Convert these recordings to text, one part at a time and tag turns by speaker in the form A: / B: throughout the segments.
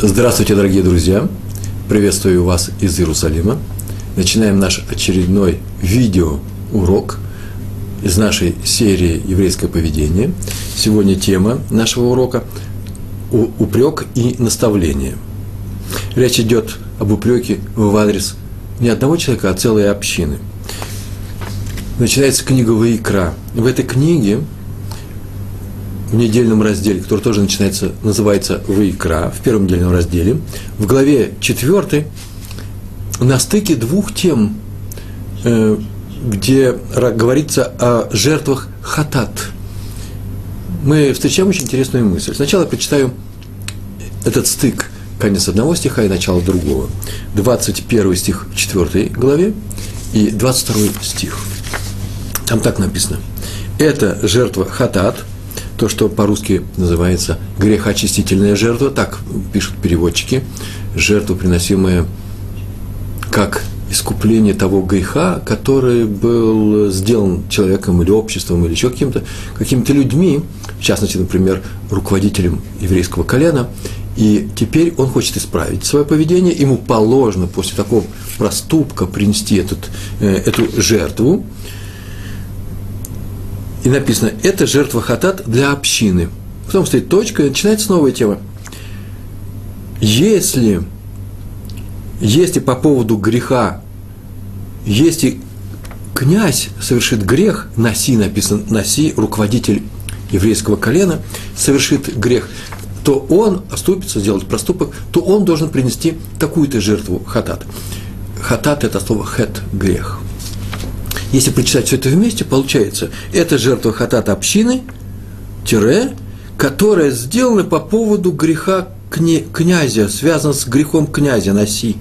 A: Здравствуйте, дорогие друзья! Приветствую вас из Иерусалима. Начинаем наш очередной видеоурок из нашей серии «Еврейское поведение». Сегодня тема нашего урока – упрек и наставление. Речь идет об упреке в адрес не одного человека, а целой общины. Начинается книга «Ваикра». В этой книге – в недельном разделе, который тоже начинается, называется «Вайкра», в первом недельном разделе, в главе 4 на стыке двух тем, э, где говорится о жертвах хатат. Мы встречаем очень интересную мысль. Сначала я прочитаю этот стык, конец одного стиха и начало другого. 21 стих в 4 главе и 22 стих. Там так написано. Это жертва хатат – то, что по-русски называется грехоочистительная жертва, так пишут переводчики, жертва, приносимая как искупление того греха, который был сделан человеком или обществом, или еще каким-то какими-то людьми, в частности, например, руководителем еврейского колена, и теперь он хочет исправить свое поведение, ему положено после такого проступка принести этот, э, эту жертву, и написано, это жертва хатат для общины. Потом стоит точка, и начинается новая тема. Если, если по поводу греха, если князь совершит грех, Наси написано, Наси, руководитель еврейского колена, совершит грех, то он оступится, сделать проступок, то он должен принести такую-то жертву хатат. Хатат – это слово хет – грех. Если прочитать все это вместе, получается, это жертва хатата общины, тире, которая сделана по поводу греха князя, связан с грехом князя Наси.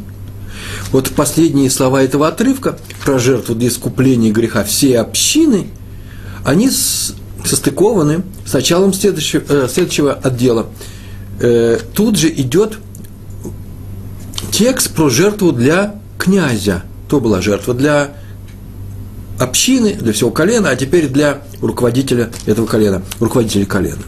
A: Вот последние слова этого отрывка про жертву для искупления греха всей общины, они состыкованы с началом следующего, э, следующего отдела. Э, тут же идет текст про жертву для князя. То была жертва для общины, для всего колена, а теперь для руководителя этого колена, руководителя колена,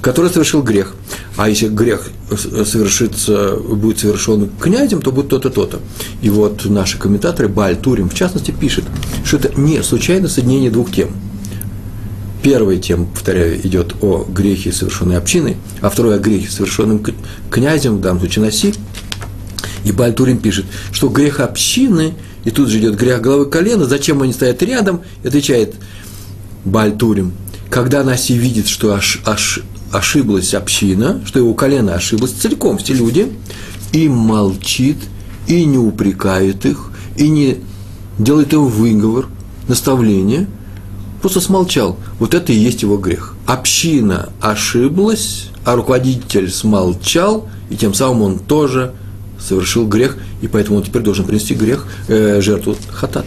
A: который совершил грех. А если грех совершится, будет совершен князем, то будет то-то, то-то. И вот наши комментаторы, Баль Турим, в частности, пишет, что это не случайно соединение двух тем. Первая тема, повторяю, идет о грехе, совершенной общиной, а вторая о грехе, совершенном князем, в данном случае Наси. И Бальтурин пишет, что грех общины – и тут же идет грех головы колена, зачем они стоят рядом, отвечает Бальтурим. Когда Наси видит, что аж, аж, ошиблась община, что его колено ошиблось целиком, все люди, и молчит, и не упрекает их, и не делает им выговор, наставление, просто смолчал. Вот это и есть его грех. Община ошиблась, а руководитель смолчал, и тем самым он тоже совершил грех, и поэтому он теперь должен принести грех, э, жертву хатат.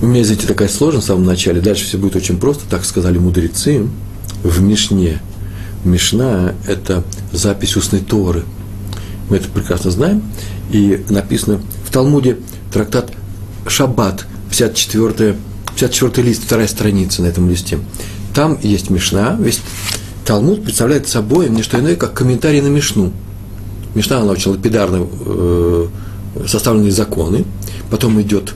A: У меня, извините, такая сложность в самом начале, дальше все будет очень просто, так сказали мудрецы в Мишне. Мишна – это запись устной Торы. Мы это прекрасно знаем. И написано в Талмуде трактат Шаббат, 54, 54 лист, вторая страница на этом листе. Там есть Мишна, весь Талмуд представляет собой не что иное, как комментарий на Мишну. Мишна, она очень лапидарно э, составленные законы, потом идет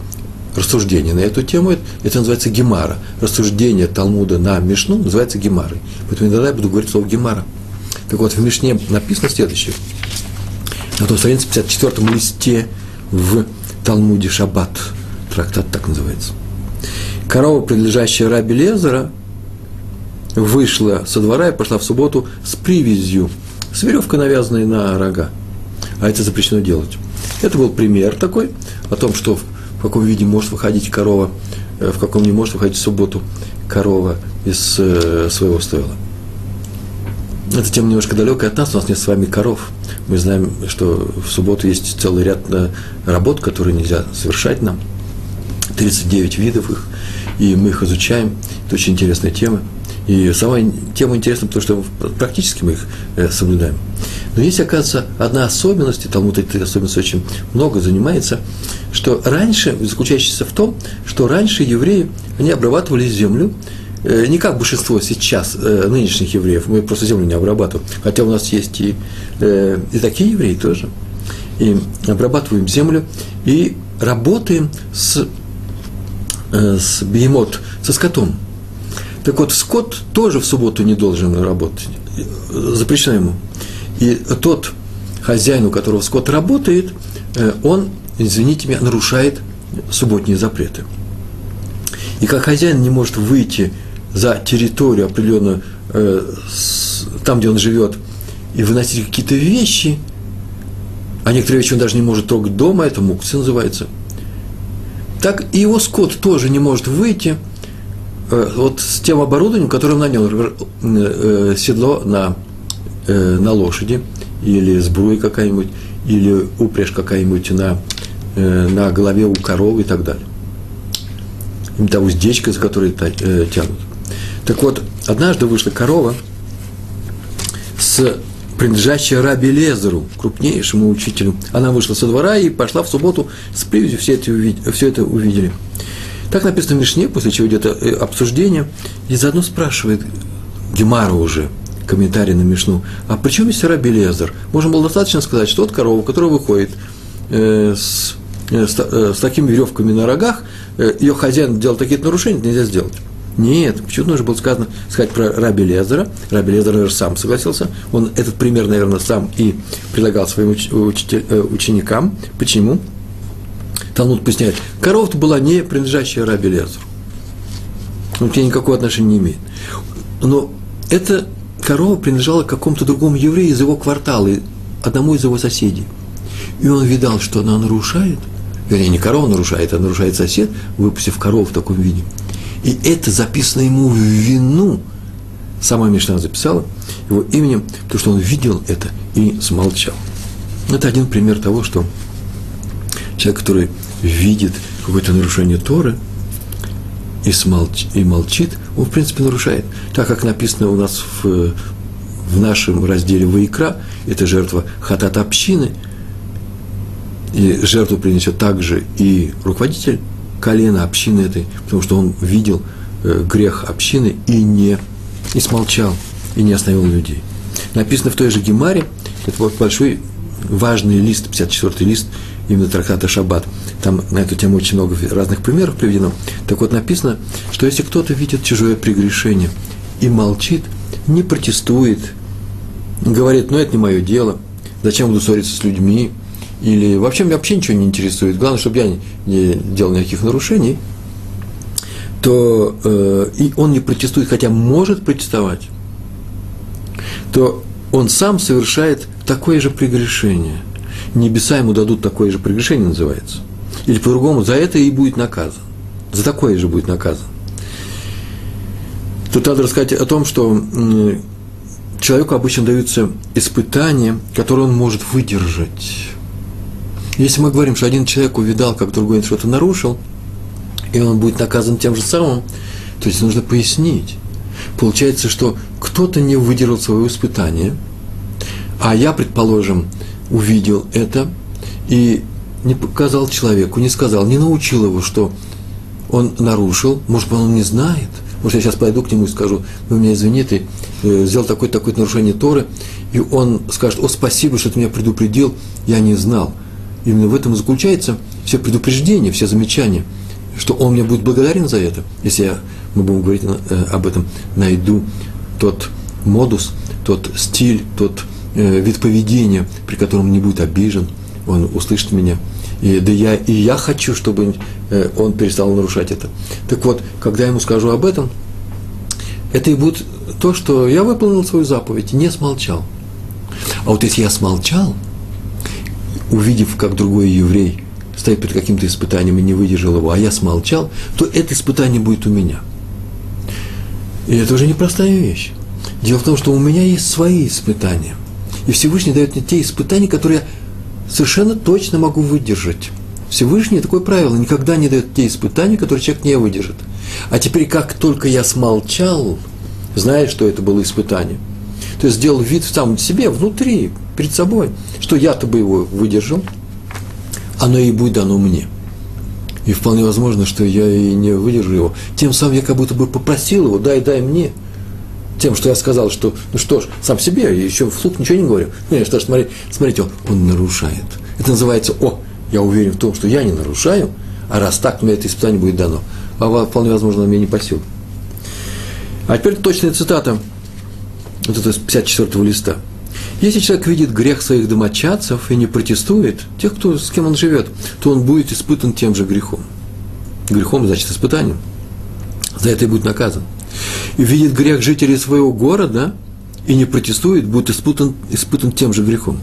A: рассуждение на эту тему, это называется гемара. Рассуждение Талмуда на Мишну называется гемарой. Поэтому иногда я буду говорить слово гемара. Так вот, в Мишне написано следующее. На том странице 54 листе в Талмуде Шаббат, трактат так называется. Корова, принадлежащая Раби Лезера, вышла со двора и пошла в субботу с привязью, с веревкой, навязанной на рога. А это запрещено делать. Это был пример такой о том, что в каком виде может выходить корова, э, в каком не может выходить в субботу корова из э, своего стойла. Эта тема немножко далекая от нас, у нас нет с вами коров. Мы знаем, что в субботу есть целый ряд э, работ, которые нельзя совершать нам. 39 видов их, и мы их изучаем. Это очень интересная тема. И сама тема интересна, потому что практически мы их э, соблюдаем. Но есть, оказывается, одна особенность, и Талмуд этой особенности очень много занимается, что раньше, заключающаяся в том, что раньше евреи, они обрабатывали землю э, не как большинство сейчас э, нынешних евреев, мы просто землю не обрабатываем, хотя у нас есть и, э, и такие евреи тоже, и обрабатываем землю, и работаем с, с бегемот, со скотом. Так вот, скот тоже в субботу не должен работать, запрещено ему. И тот хозяин, у которого скот работает, он, извините меня, нарушает субботние запреты. И как хозяин не может выйти за территорию определенную, э, там, где он живет, и выносить какие-то вещи, а некоторые вещи он даже не может трогать дома, это мукция называется, так и его скот тоже не может выйти э, вот с тем оборудованием, которое он нанял, например, э, седло на, э, на лошади, или сбруя какая-нибудь, или упряжь какая-нибудь на, э, на голове у коровы и так далее им та уздечка, за которой э, тянут. Так вот, однажды вышла корова с принадлежащей Раби Лезеру, крупнейшему учителю. Она вышла со двора и пошла в субботу с привязью, все это, все это увидели. Так написано в Мишне, после чего идет э, обсуждение, и заодно спрашивает Гемара уже, комментарий на Мишну, а при чем здесь Раби Лезер? Можно было достаточно сказать, что вот корова, которая выходит э, с Э, с, э, с такими веревками на рогах, э, ее хозяин делал такие нарушения, нельзя сделать. Нет, почему нужно было сказано, сказать про Раби Лезера. Раби Лезер, наверное, сам согласился. Он этот пример, наверное, сам и предлагал своим уч, учитель, ученикам. Почему? Талмуд поясняет, корова-то была не принадлежащая Раби Лезеру. Он к ней никакого отношения не имеет. Но эта корова принадлежала какому-то другому еврею из его квартала, одному из его соседей. И он видал, что она нарушает – вернее, не корова нарушает, а нарушает сосед, выпустив корову в таком виде. И это записано ему в вину. Сама Мишна записала его именем, потому что он видел это и смолчал. Это один пример того, что человек, который видит какое-то нарушение Торы и, смолч, и молчит, он, в принципе, нарушает. Так как написано у нас в, в нашем разделе «Ваикра», это жертва хатат общины – и жертву принесет также и руководитель колена общины этой, потому что он видел э, грех общины и не, не смолчал, и не остановил людей. Написано в той же Гемаре, это вот большой важный лист, 54-й лист, именно трактата Шаббат. Там на эту тему очень много разных примеров приведено. Так вот написано, что если кто-то видит чужое прегрешение и молчит, не протестует, говорит, ну это не мое дело, зачем буду ссориться с людьми, или вообще меня вообще ничего не интересует, главное, чтобы я не делал никаких нарушений, то э, и он не протестует, хотя может протестовать, то он сам совершает такое же прегрешение. Небеса ему дадут такое же прегрешение, называется. Или по-другому, за это и будет наказан. За такое же будет наказан. Тут надо рассказать о том, что человеку обычно даются испытания, которые он может выдержать. Если мы говорим, что один человек увидал, как другой что-то нарушил, и он будет наказан тем же самым, то есть нужно пояснить. Получается, что кто-то не выдержал свое испытание, а я, предположим, увидел это и не показал человеку, не сказал, не научил его, что он нарушил, может быть, он не знает, может, я сейчас пойду к нему и скажу, вы меня извини, ты э, сделал такое-такое нарушение Торы, и он скажет, о, спасибо, что ты меня предупредил, я не знал. Именно в этом и заключается все предупреждения, все замечания, что он мне будет благодарен за это, если я, мы будем говорить э, об этом, найду тот модус, тот стиль, тот вид поведения, при котором не будет обижен, он услышит меня. И, да я, и я хочу, чтобы э, он перестал нарушать это. Так вот, когда я ему скажу об этом, это и будет то, что я выполнил свою заповедь, не смолчал. А вот если я смолчал – увидев, как другой еврей стоит перед каким-то испытанием и не выдержал его, а я смолчал, то это испытание будет у меня. И это уже непростая вещь. Дело в том, что у меня есть свои испытания. И Всевышний дает мне те испытания, которые я совершенно точно могу выдержать. Всевышний такое правило, никогда не дает те испытания, которые человек не выдержит. А теперь, как только я смолчал, зная, что это было испытание, то есть сделал вид сам себе, внутри, перед собой, что я-то бы его выдержал, оно и будет дано мне. И вполне возможно, что я и не выдержу его. Тем самым я как будто бы попросил его, дай, дай мне. Тем, что я сказал, что, ну что ж, сам себе, я еще вслух ничего не говорю. Ну, что ж, смотри, смотрите, он, нарушает. Это называется, о, я уверен в том, что я не нарушаю, а раз так, мне это испытание будет дано. А вполне возможно, мне не по силам. А теперь точная цитата вот это с 54 листа. Если человек видит грех своих домочадцев и не протестует, тех, кто, с кем он живет, то он будет испытан тем же грехом. Грехом, значит, испытанием. За это и будет наказан. Видит грех жителей своего города и не протестует, будет испытан, испытан тем же грехом.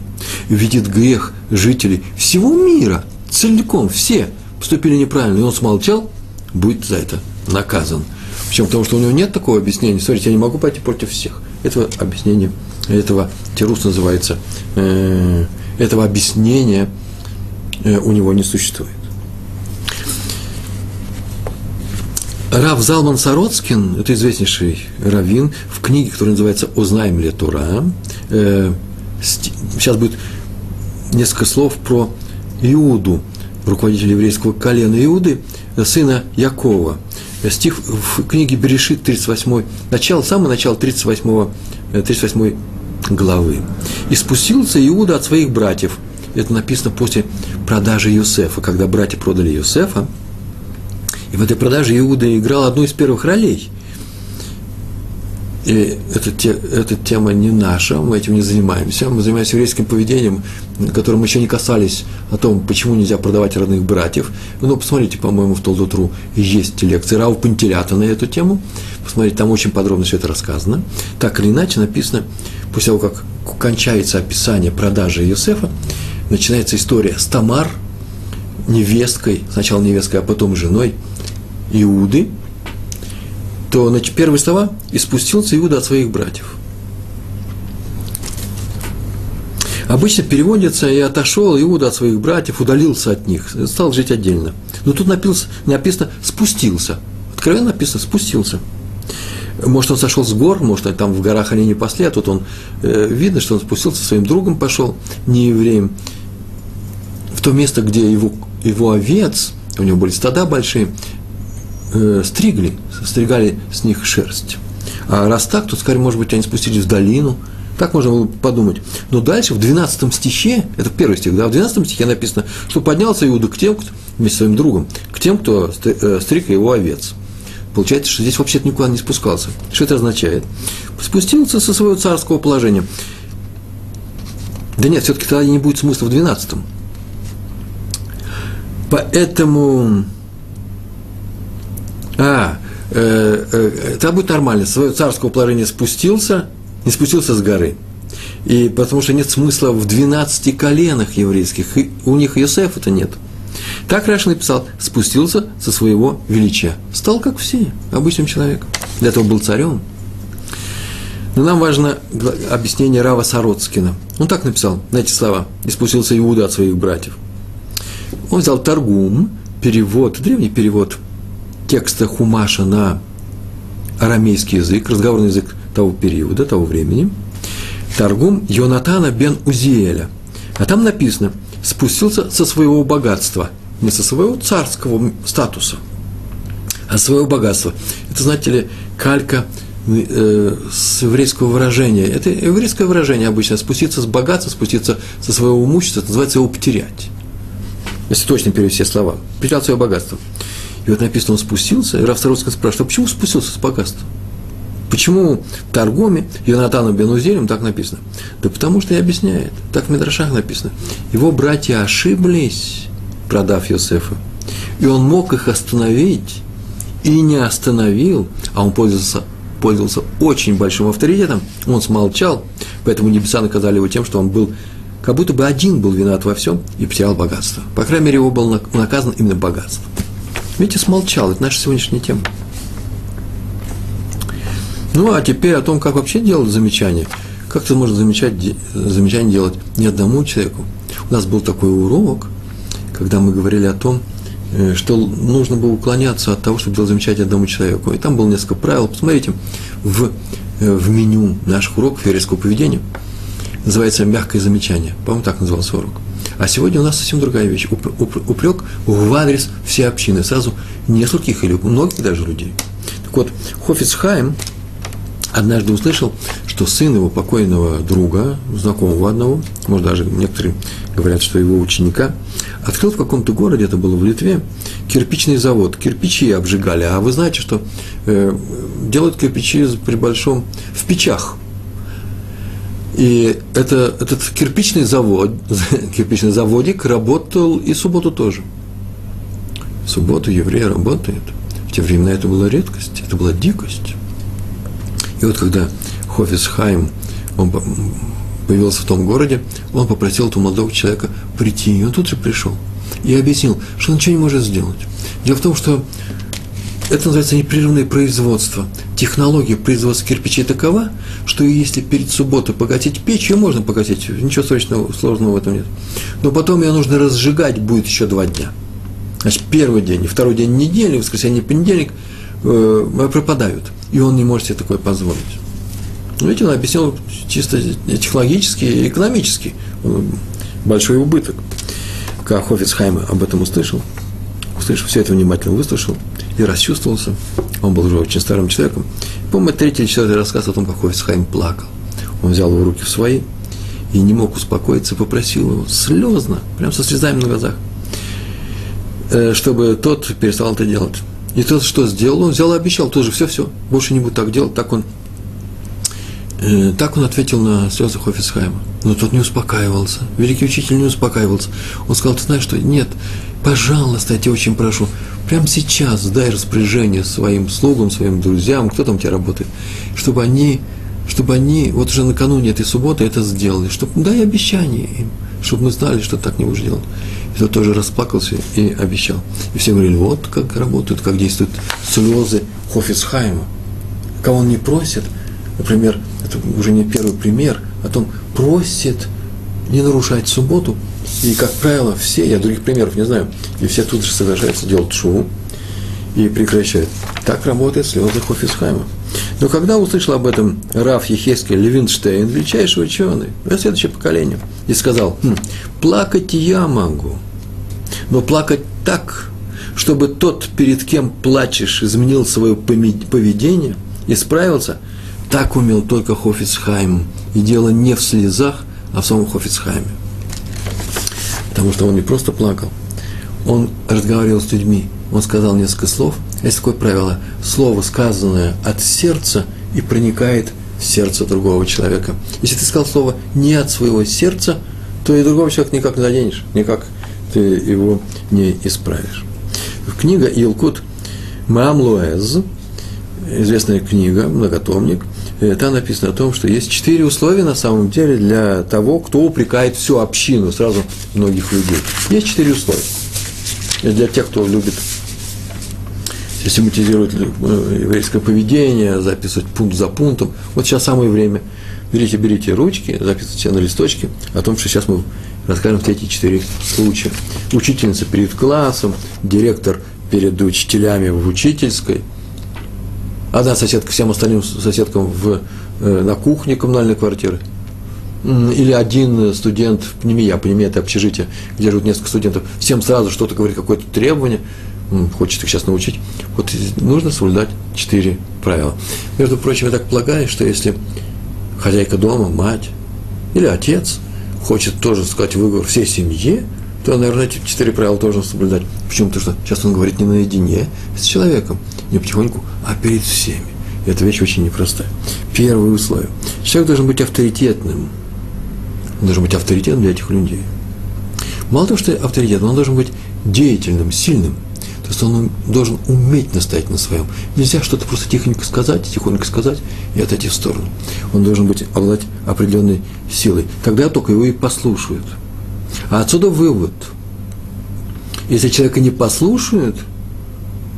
A: Видит грех жителей всего мира, целиком, все поступили неправильно, и он смолчал, будет за это наказан. Причем потому, что у него нет такого объяснения. Смотрите, я не могу пойти против всех. Этого объяснения, этого тирус называется, э, этого объяснения э, у него не существует. Рав Залман Сароцкин, это известнейший раввин, в книге, которая называется «Узнаем ли Тура», э, сейчас будет несколько слов про Иуду, руководителя еврейского колена Иуды, сына Якова – стих в книге Берешит 38, начало, самое начало 38, 38 э, главы. «И спустился Иуда от своих братьев». Это написано после продажи Юсефа, когда братья продали Юсефа. И в этой продаже Иуда играл одну из первых ролей – и эта, те, эта тема не наша, мы этим не занимаемся. Мы занимаемся еврейским поведением, которым еще не касались о том, почему нельзя продавать родных братьев. Ну, посмотрите, по-моему, в Толдотру есть лекции Рау Пантелята на эту тему. Посмотрите, там очень подробно все это рассказано. Так или иначе написано, после того, как кончается описание продажи Иосифа, начинается история с Тамар, невесткой, сначала невесткой, а потом женой Иуды – то значит, первые слова «И спустился Иуда от своих братьев». Обычно переводится «И отошел Иуда от своих братьев, удалился от них, стал жить отдельно». Но тут написано, написано «спустился». Откровенно написано «спустился». Может, он сошел с гор, может, там в горах они не пасли, а тут он, э, видно, что он спустился, своим другом пошел, не евреем, в то место, где его, его овец, у него были стада большие, э, стригли, стригали с них шерсть. А раз так, то, скорее, может быть, они спустились в долину. Так можно было подумать. Но дальше, в 12 стихе, это первый стих, да, в 12 стихе написано, что поднялся Иуда к тем, кто, вместе с своим другом, к тем, кто э, стриг его овец. Получается, что здесь вообще-то никуда не спускался. Что это означает? Спустился со своего царского положения. Да нет, все-таки тогда не будет смысла в 12 Поэтому а, э, э, это будет нормально. Свое царского положения спустился, не спустился с горы. И потому что нет смысла в 12 коленах еврейских. И у них Йосеф это нет. Так Раш написал, спустился со своего величия. Стал как все, обычным человеком. Для этого был царем. Но нам важно объяснение Рава Сароцкина. Он так написал на эти слова. И спустился Иуда от своих братьев. Он взял Таргум, перевод, древний перевод – текста Хумаша на арамейский язык, разговорный язык того периода, того времени, торгум Йонатана бен Узиэля. А там написано, спустился со своего богатства, не со своего царского статуса, а своего богатства. Это, знаете ли, калька э, с еврейского выражения. Это еврейское выражение обычно. Спуститься с богатства, спуститься со своего имущества, это называется его потерять. Если точно перевести слова. Потерял свое богатство. Вот написано, он спустился, и Раф Сароцкий спрашивает, а почему спустился с богатства? Почему в Торгоме Йонатану Бенузелем так написано? Да потому что и объясняет. Так в Медрашах написано. Его братья ошиблись, продав Йосефа. И он мог их остановить, и не остановил, а он пользовался, пользовался очень большим авторитетом, он смолчал, поэтому небеса наказали его тем, что он был, как будто бы один был виноват во всем и потерял богатство. По крайней мере, его был наказан именно богатством. Видите, смолчал. Это наша сегодняшняя тема. Ну, а теперь о том, как вообще делать замечания. Как ты можешь замечать, замечание делать не одному человеку? У нас был такой урок, когда мы говорили о том, э, что нужно было уклоняться от того, чтобы делать замечание одному человеку. И там было несколько правил. Посмотрите, в, э, в меню наших уроков еврейского поведения называется «мягкое замечание». По-моему, так назывался урок. А сегодня у нас совсем другая вещь. Упрек в адрес всей общины, сразу нескольких или многих даже людей. Так вот, Хофицхайм однажды услышал, что сын его покойного друга, знакомого одного, может даже некоторые говорят, что его ученика, открыл в каком-то городе, это было в Литве, кирпичный завод. Кирпичи обжигали, а вы знаете, что э, делают кирпичи при большом в печах. И это, этот кирпичный завод, кирпичный заводик работал и субботу тоже. В субботу евреи работают. В те времена это была редкость, это была дикость. И вот когда Хофис Хайм, он появился в том городе, он попросил этого молодого человека прийти, и он тут же пришел. И объяснил, что он ничего не может сделать. Дело в том, что это называется непрерывное производство. Технология производства кирпичей такова, что если перед субботой погасить печь, ее можно погасить, ничего срочного, сложного в этом нет. Но потом ее нужно разжигать будет еще два дня. Значит, первый день, второй день недели, воскресенье, понедельник э, пропадают. И он не может себе такое позволить. Видите, он объяснил чисто технологически и экономически большой убыток. Как Хофицхайм об этом услышал, услышал, все это внимательно выслушал и расчувствовался. Он был уже очень старым человеком. Помню, третий или четвертый рассказ о том, как Хофицхайм плакал. Он взял его руки в свои и не мог успокоиться, попросил его слезно, прям со слезами на глазах, э, чтобы тот перестал это делать. И тот что сделал? Он взял и обещал тоже, все-все, больше не будет так делать. Так он, э, так он ответил на слезы Хофисхайма. Но тот не успокаивался. Великий учитель не успокаивался. Он сказал, ты знаешь что, нет, пожалуйста, я тебя очень прошу, прямо сейчас дай распоряжение своим слугам, своим друзьям, кто там у тебя работает, чтобы они, чтобы они вот уже накануне этой субботы это сделали, чтобы дай обещание им, чтобы мы знали, что так не будешь делать. И тот тоже расплакался и обещал. И все говорили, вот как работают, как действуют слезы Хофицхайма. Кого он не просит, например, это уже не первый пример, о том, просит не нарушать субботу, и, как правило, все, я других примеров не знаю, и все тут же соглашаются делать шоу и прекращают. Так работает слезы Хофисхайма. Но когда услышал об этом Раф Ехеский Левинштейн, величайший ученый, следующее поколение, и сказал, хм, плакать я могу, но плакать так, чтобы тот, перед кем плачешь, изменил свое поведение, исправился, так умел только Хофицхайм. И дело не в слезах, а в самом Хофицхайме. Потому что он не просто плакал, он разговаривал с людьми, он сказал несколько слов. Есть такое правило, слово, сказанное от сердца, и проникает в сердце другого человека. Если ты сказал слово не от своего сердца, то и другого человека никак не заденешь, никак ты его не исправишь. Книга Илкут Мамлуэз, известная книга, многотомник, там написано о том, что есть четыре условия на самом деле для того, кто упрекает всю общину, сразу многих людей. Есть четыре условия. Для тех, кто любит систематизировать э, еврейское поведение, записывать пункт за пунктом. Вот сейчас самое время. Берите, берите ручки, записывайте на листочке о том, что сейчас мы расскажем все эти четыре случая. Учительница перед классом, директор перед учителями в учительской, одна соседка всем остальным соседкам в, э, на кухне коммунальной квартиры, или один студент, пневмия, пневмия – это общежитие, где живут несколько студентов, всем сразу что-то говорит, какое-то требование, хочет их сейчас научить. Вот нужно соблюдать четыре правила. Между прочим, я так полагаю, что если хозяйка дома, мать или отец – хочет тоже сказать выговор всей семье, то, наверное, эти четыре правила должен соблюдать. Почему? Потому что сейчас он говорит не наедине с человеком, не потихоньку, а перед всеми. И эта вещь очень непростая. Первое условие. Человек должен быть авторитетным. Он должен быть авторитетом для этих людей. Мало того, что авторитетом, он должен быть деятельным, сильным – то есть он должен уметь настоять на своем. Нельзя что-то просто тихонько сказать, тихонько сказать и отойти в сторону. Он должен быть обладать определенной силой. Тогда только его и послушают. А отсюда вывод. Если человека не послушают,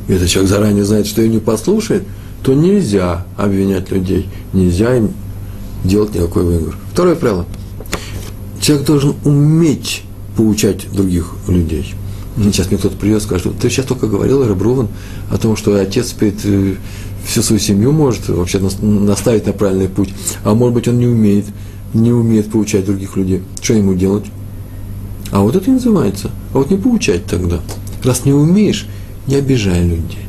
A: и этот человек заранее знает, что его не послушает, то нельзя обвинять людей, нельзя им делать никакой выговор. Второе правило. Человек должен уметь поучать других людей – Сейчас мне кто-то придет и скажет, ты сейчас только говорил, Ребруван, о том, что отец перед э, всю свою семью может вообще наставить на правильный путь, а может быть он не умеет, не умеет получать других людей. Что ему делать? А вот это и называется. А вот не поучать тогда. Раз не умеешь, не обижай людей.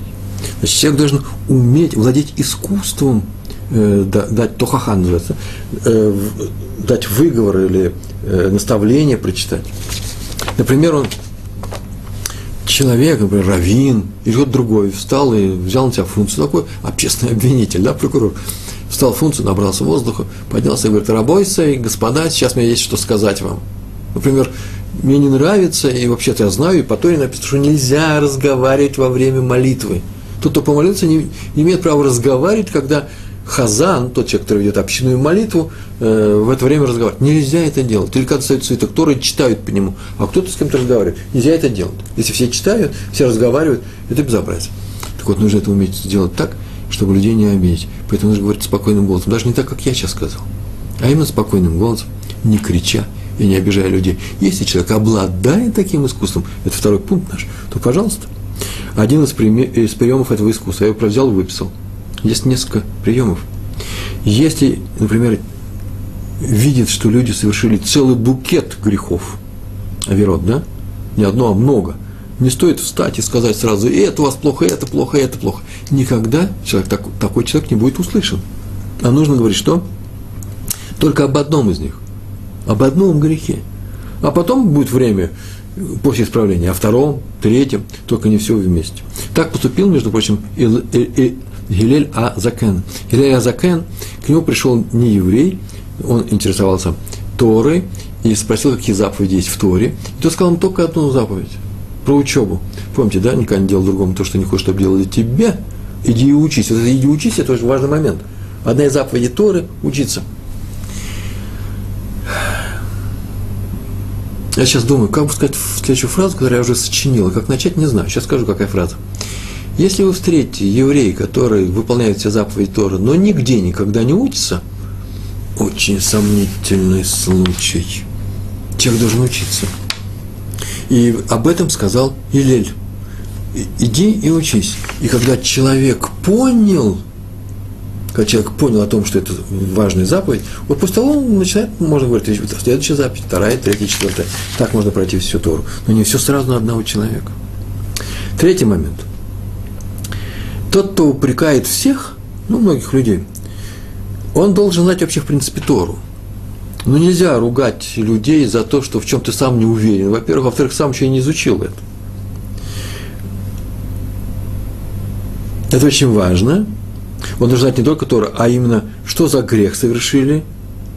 A: Значит, человек должен уметь владеть искусством, э, дать тохаха называется, э, дать выговор или э, наставление прочитать. Например, он человек, например, раввин, или кто-то другой, встал и взял на себя функцию, такой общественный обвинитель, да, прокурор, встал функцию, набрался воздуха, поднялся и говорит, рабойся, господа, сейчас мне есть что сказать вам. Например, мне не нравится, и вообще-то я знаю, и по Торе написано, что нельзя разговаривать во время молитвы. Тот, кто помолился, не, не имеет права разговаривать, когда Хазан, тот человек, который ведет общинную молитву, э, в это время разговаривает. Нельзя это делать. Или когда стоит свиток Торы, читают по нему, а кто-то с кем-то разговаривает. Нельзя это делать. Если все читают, все разговаривают, это безобразие. Так вот, нужно это уметь сделать так, чтобы людей не обидеть. Поэтому нужно говорить спокойным голосом. Даже не так, как я сейчас сказал, а именно спокойным голосом, не крича и не обижая людей. Если человек обладает таким искусством, это второй пункт наш, то, пожалуйста, один из, из приемов этого искусства, я его взял и выписал – есть несколько приемов. Если, например, видит, что люди совершили целый букет грехов, аверот, да? Не одно, а много. Не стоит встать и сказать сразу, это у вас плохо, это плохо, это плохо. Никогда человек, так, такой человек не будет услышан. А нужно говорить что? Только об одном из них. Об одном грехе. А потом будет время после исправления, о втором, третьем, только не все вместе. Так поступил, между прочим, и, и Гилель Азакен. Гилель Азакен, к нему пришел не еврей, он интересовался Торой и спросил, какие заповеди есть в Торе. И тот сказал ему только одну заповедь про учебу. Помните, да, никогда не делал другому то, что не хочешь, чтобы делали тебе. Иди и учись. Это иди учись, это очень важный момент. Одна из заповедей Торы – учиться. Я сейчас думаю, как бы сказать следующую фразу, которую я уже сочинил, как начать, не знаю. Сейчас скажу, какая фраза. Если вы встретите еврея, который выполняет все заповеди Торы, но нигде никогда не учится, очень сомнительный случай. Человек должен учиться. И об этом сказал Илель. Иди и учись. И когда человек понял, когда человек понял о том, что это важная заповедь, вот после того он начинает, можно говорить, следующая заповедь, вторая, третья, четвертая. Так можно пройти всю Тору. Но не все сразу на одного человека. Третий момент – тот, кто упрекает всех, ну, многих людей, он должен знать вообще, в принципе, Тору. Но нельзя ругать людей за то, что в чем ты сам не уверен. Во-первых, во-вторых, сам еще и не изучил это. Это очень важно. Он должен знать не только Тору, а именно, что за грех совершили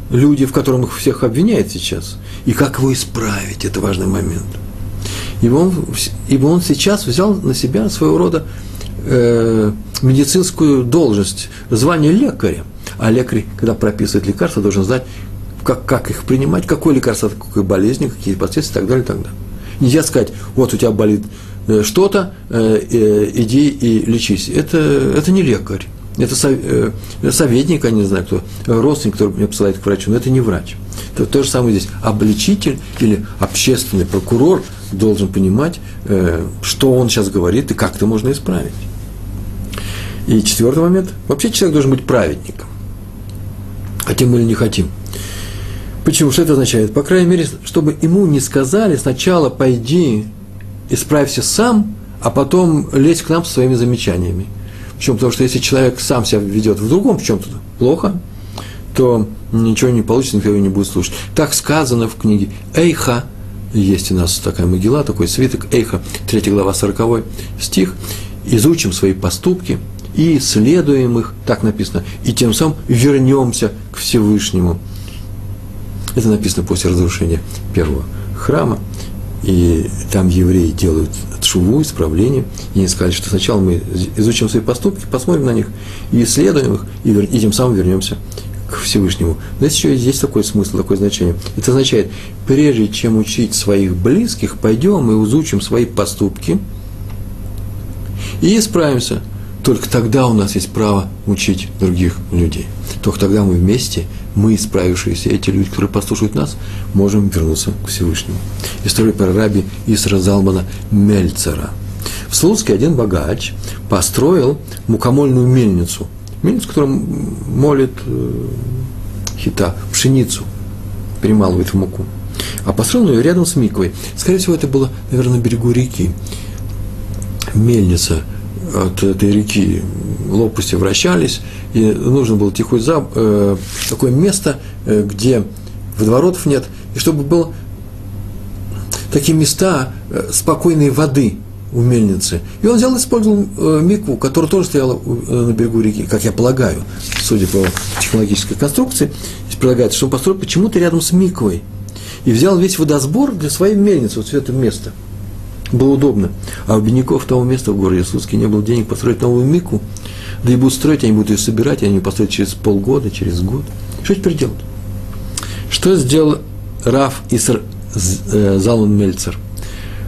A: люди, в котором их всех обвиняют сейчас, и как его исправить, это важный момент. Ибо он, ибо он сейчас взял на себя своего рода э, медицинскую должность, звание лекаря. А лекарь, когда прописывает лекарства, должен знать, как, как их принимать, какое лекарство от какой болезни, какие последствия и так далее, и так далее. Нельзя сказать, вот у тебя болит э, что-то, э, э, иди и лечись. Это, это не лекарь. Это советник, я не знаю кто, родственник, который меня посылает к врачу, но это не врач. Это то же самое здесь. Обличитель или общественный прокурор должен понимать, что он сейчас говорит и как это можно исправить. И четвертый момент. Вообще человек должен быть праведником. Хотим мы или не хотим. Почему? Что это означает? По крайней мере, чтобы ему не сказали сначала пойди, исправься сам, а потом лезь к нам со своими замечаниями. Почему? Потому что если человек сам себя ведет в другом в чем-то плохо, то ничего не получится, никто его не будет слушать. Так сказано в книге Эйха, есть у нас такая могила, такой свиток, Эйха, 3 глава, 40 стих, изучим свои поступки – и исследуем их, так написано, и тем самым вернемся к Всевышнему. Это написано после разрушения первого храма, и там евреи делают шуву, исправление, и они сказали, что сначала мы изучим свои поступки, посмотрим на них, исследуем их, и, и тем самым вернемся к Всевышнему. Но здесь еще есть такой смысл, такое значение. Это означает, прежде чем учить своих близких, пойдем и изучим свои поступки и исправимся – только тогда у нас есть право учить других людей. Только тогда мы вместе, мы, справившиеся, эти люди, которые послушают нас, можем вернуться к Всевышнему. История про раби Исра Залмана Мельцера. В Слуцке один богач построил мукомольную мельницу. Мельницу, которая молит э, хита, пшеницу, перемалывает в муку. А построил ее рядом с Миквой. Скорее всего, это было, наверное, на берегу реки. Мельница от этой реки, лопасти вращались, и нужно было тихое зам, э, такое место, э, где водоворотов нет, и чтобы было такие места э, спокойной воды у мельницы. И он взял и использовал э, микву, которая тоже стояла э, на берегу реки, как я полагаю, судя по технологической конструкции, предлагается, что он построил почему-то рядом с миквой. И взял весь водосбор для своей мельницы, вот все это место. Было удобно. А у бедняков того места в городе Слуцке не было денег построить новую мику. Да и будут строить, они будут ее собирать, они ее построят через полгода, через год. Что теперь делать? Что сделал Раф Иср Э, Залман Мельцер.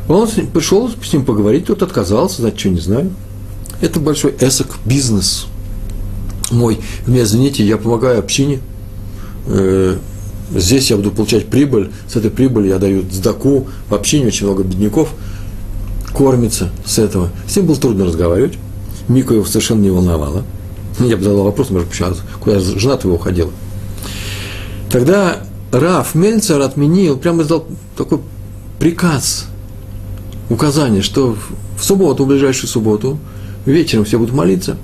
A: Он пришел с ним поговорить, тот отказался, значит, что не знаю. Это большой эсок, бизнес мой. Меня извините, я помогаю общине. Э, здесь я буду получать прибыль, с этой прибыли я даю сдаку, в общине очень много бедняков кормится с этого. С ним было трудно разговаривать. Мику его совершенно не волновало. Я бы задал вопрос, может, почему, куда жена твоего уходила. Тогда Раф Мельцер отменил, прямо издал такой приказ, указание, что в субботу, в ближайшую субботу, вечером все будут молиться,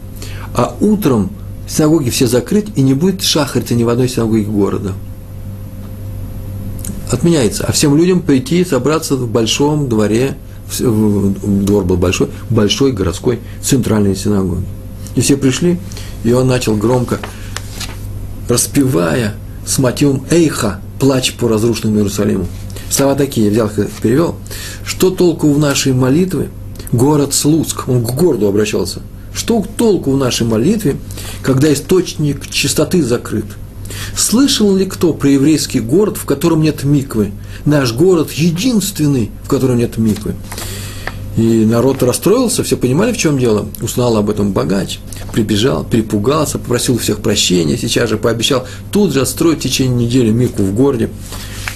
A: а утром синагоги все закрыть, и не будет шахарица ни в одной синагоге города. Отменяется. А всем людям прийти, собраться в большом дворе, двор был большой, большой городской центральной синагоги. И все пришли, и он начал громко, распевая с мотивом «Эйха» – «Плач по разрушенному Иерусалиму». Слова такие, я взял перевел. Что толку в нашей молитве? Город Слуцк, он к городу обращался. Что толку в нашей молитве, когда источник чистоты закрыт? Слышал ли кто про еврейский город, в котором нет миквы? Наш город единственный, в котором нет миквы. И народ расстроился, все понимали, в чем дело. Узнал об этом богач, прибежал, перепугался, попросил всех прощения, сейчас же пообещал тут же отстроить в течение недели Мику в городе.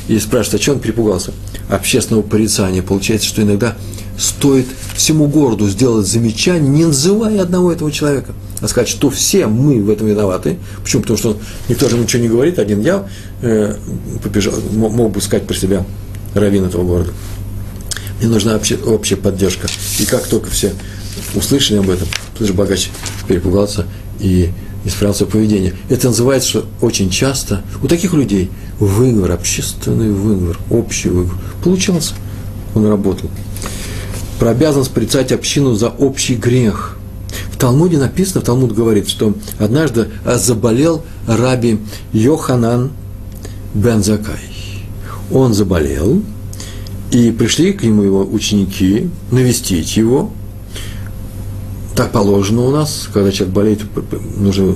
A: И спрашивает, а что он перепугался? Общественного порицания. Получается, что иногда стоит всему городу сделать замечание, не называя одного этого человека, а сказать, что все мы в этом виноваты. Почему? Потому что никто же ничего не говорит, один я э, побежал, мог бы сказать про себя раввин этого города. Мне нужна общая, общая поддержка. И как только все услышали об этом, тут же богач перепугался и исправил свое поведение. Это называется, что очень часто у таких людей выговор, общественный выговор, общий выговор получался. Он работал. Про обязанность порицать общину за общий грех. Талмуде написано, Талмуд говорит, что однажды заболел раби Йоханан Бензакай. Он заболел, и пришли к нему его ученики навестить его. Так положено у нас, когда человек болеет, нужно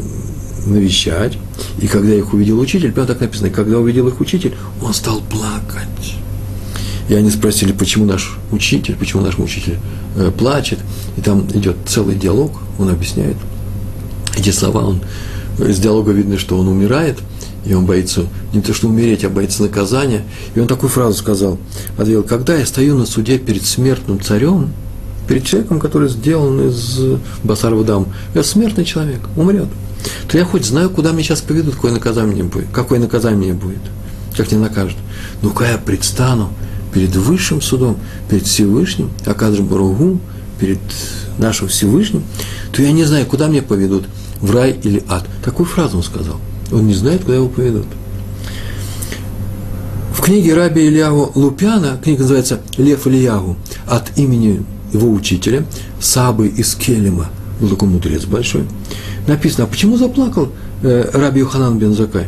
A: навещать. И когда их увидел учитель, прямо так написано, когда увидел их учитель, он стал плакать. И они спросили, почему наш учитель, почему наш учитель э, плачет. И там идет целый диалог, он объясняет. Эти слова, он, из диалога видно, что он умирает – и он боится не то что умереть, а боится наказания. И он такую фразу сказал, ответил, когда я стою на суде перед смертным царем, перед человеком, который сделан из басарова дам, я смертный человек, умрет, то я хоть знаю, куда меня сейчас поведут, какое наказание будет, какое наказание будет, как не накажут. Когда я предстану перед высшим судом, перед Всевышним, Акадр Баругу, перед нашим Всевышним, то я не знаю, куда меня поведут, в рай или ад. Такую фразу он сказал – он не знает, куда его поведут. В книге Раби Ильяву Лупяна, книга называется «Лев Ильяву», от имени его учителя, Сабы из Келема, был такой мудрец большой, написано, а почему заплакал э, Раби Юханан Бензакай?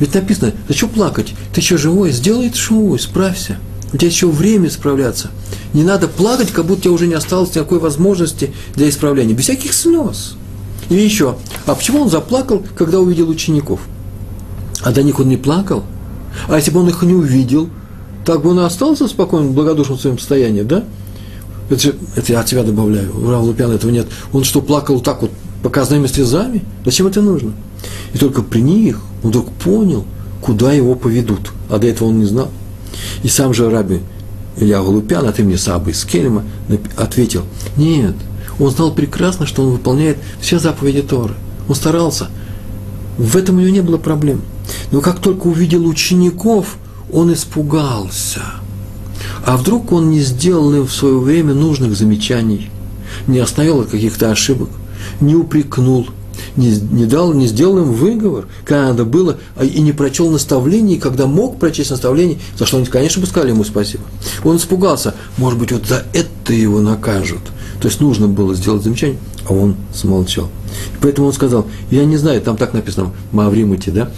A: Ведь написано, что плакать? Ты еще живой? Сделай это живой, справься. У тебя еще время справляться. Не надо плакать, как будто у тебя уже не осталось никакой возможности для исправления. Без всяких слез. И еще, а почему он заплакал, когда увидел учеников? А до них он не плакал? А если бы он их не увидел, так бы он и остался спокойным, благодушным в своем состоянии, да? Это, же, это я от себя добавляю. У Рава Лупяна этого нет. Он что, плакал так вот показными слезами? Зачем это нужно? И только при них он вдруг понял, куда его поведут. А до этого он не знал. И сам же Раби Илья Голупян от имени Сабы из Кельма ответил, нет, он знал прекрасно, что он выполняет все заповеди Торы. Он старался. В этом у него не было проблем. Но как только увидел учеников, он испугался. А вдруг он не сделал им в свое время нужных замечаний, не остановил каких-то ошибок, не упрекнул, не, не дал, не сделал им выговор, когда надо было, а и не прочел наставлений, когда мог прочесть наставление, за что они, конечно, бы сказали ему спасибо. Он испугался, может быть, вот за это его накажут. То есть нужно было сделать замечание, а он смолчал. И поэтому он сказал, я не знаю, там так написано, Мавримати, да?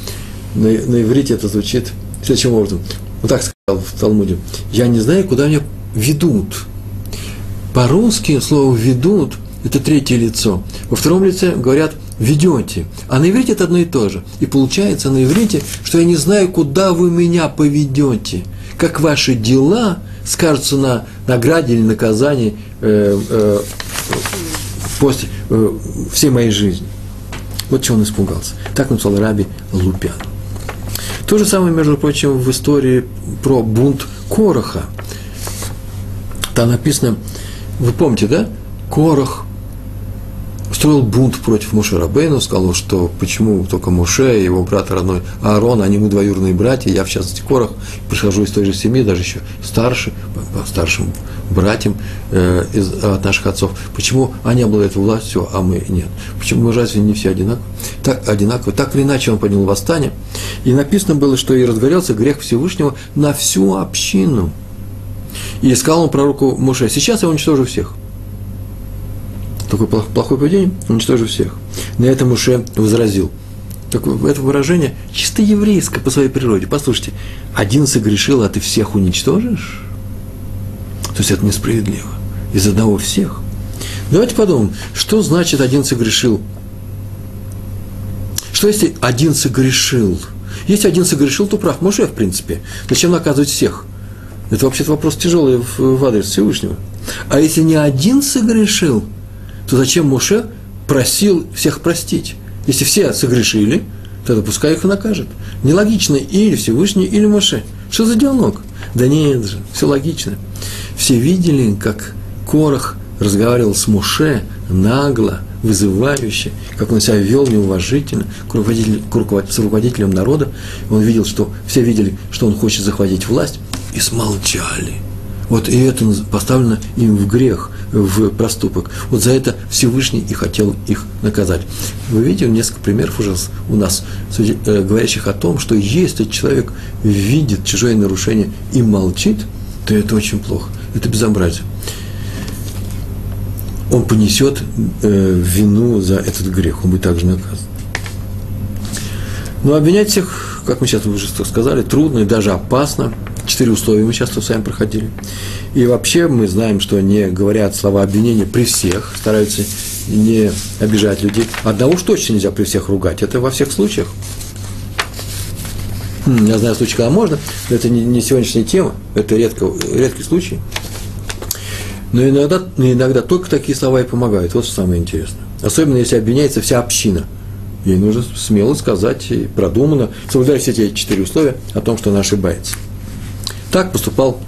A: На, на иврите это звучит следующим образом. Вот так сказал в Талмуде. Я не знаю, куда меня ведут. По-русски слово «ведут» – это третье лицо. Во втором лице говорят «ведете». А на иврите это одно и то же. И получается на иврите, что я не знаю, куда вы меня поведете. Как ваши дела скажутся на награде или наказании э, э, после э, всей моей жизни. Вот чего он испугался. Так написал Раби Лупян. То же самое, между прочим, в истории про бунт Короха. Там написано, вы помните, да? Корох устроил бунт против Моше Рабейну, сказал, что почему только Моше и его брат родной Аарон, они мы двоюродные братья, я, в частности, Корох, прихожу из той же семьи, даже еще старше, по, старшим братьям э, из, от наших отцов. Почему они обладают властью, а мы нет? Почему мы разве не все одинаковы? Так, одинаково. Так или иначе он поднял восстание. И написано было, что и разгорелся грех Всевышнего на всю общину. И сказал он пророку Моше, сейчас я уничтожу всех. Такое плохое поведение, уничтожу всех. На это Муше возразил. Так, это выражение чисто еврейское по своей природе. Послушайте, один согрешил, а ты всех уничтожишь? То есть это несправедливо. Из одного всех. Давайте подумаем, что значит один согрешил? Что если один согрешил? Если один согрешил, то прав Моше, в принципе. Зачем наказывать всех? Это вообще-то вопрос тяжелый в, в адрес Всевышнего. А если не один согрешил, то зачем Моше просил всех простить? Если все согрешили, тогда пускай их накажет. Нелогично или Всевышний, или Моше. Что за диалог? Да нет же, все логично. Все видели, как Корах разговаривал с Муше нагло, вызывающе, как он себя вел неуважительно к руководителю, к руководителю, с руководителем народа. Он видел, что все видели, что он хочет захватить власть, и смолчали. Вот и это поставлено им в грех, в проступок. Вот за это Всевышний и хотел их наказать. Вы видите несколько примеров уже у нас, э, говорящих о том, что если человек видит чужое нарушение и молчит, то это очень плохо это безобразие. Он понесет э, вину за этот грех, он будет также наказан. Но обвинять всех, как мы сейчас уже сказали, трудно и даже опасно. Четыре условия мы сейчас с вами проходили. И вообще мы знаем, что они говорят слова обвинения при всех, стараются не обижать людей. Одного уж точно нельзя при всех ругать, это во всех случаях. Я знаю случаи, когда можно, но это не, не сегодняшняя тема, это редко, редкий случай. Но иногда, иногда только такие слова и помогают. Вот самое интересное. Особенно, если обвиняется вся община. Ей нужно смело сказать и продуманно, соблюдая все эти четыре условия о том, что она ошибается. Так поступал,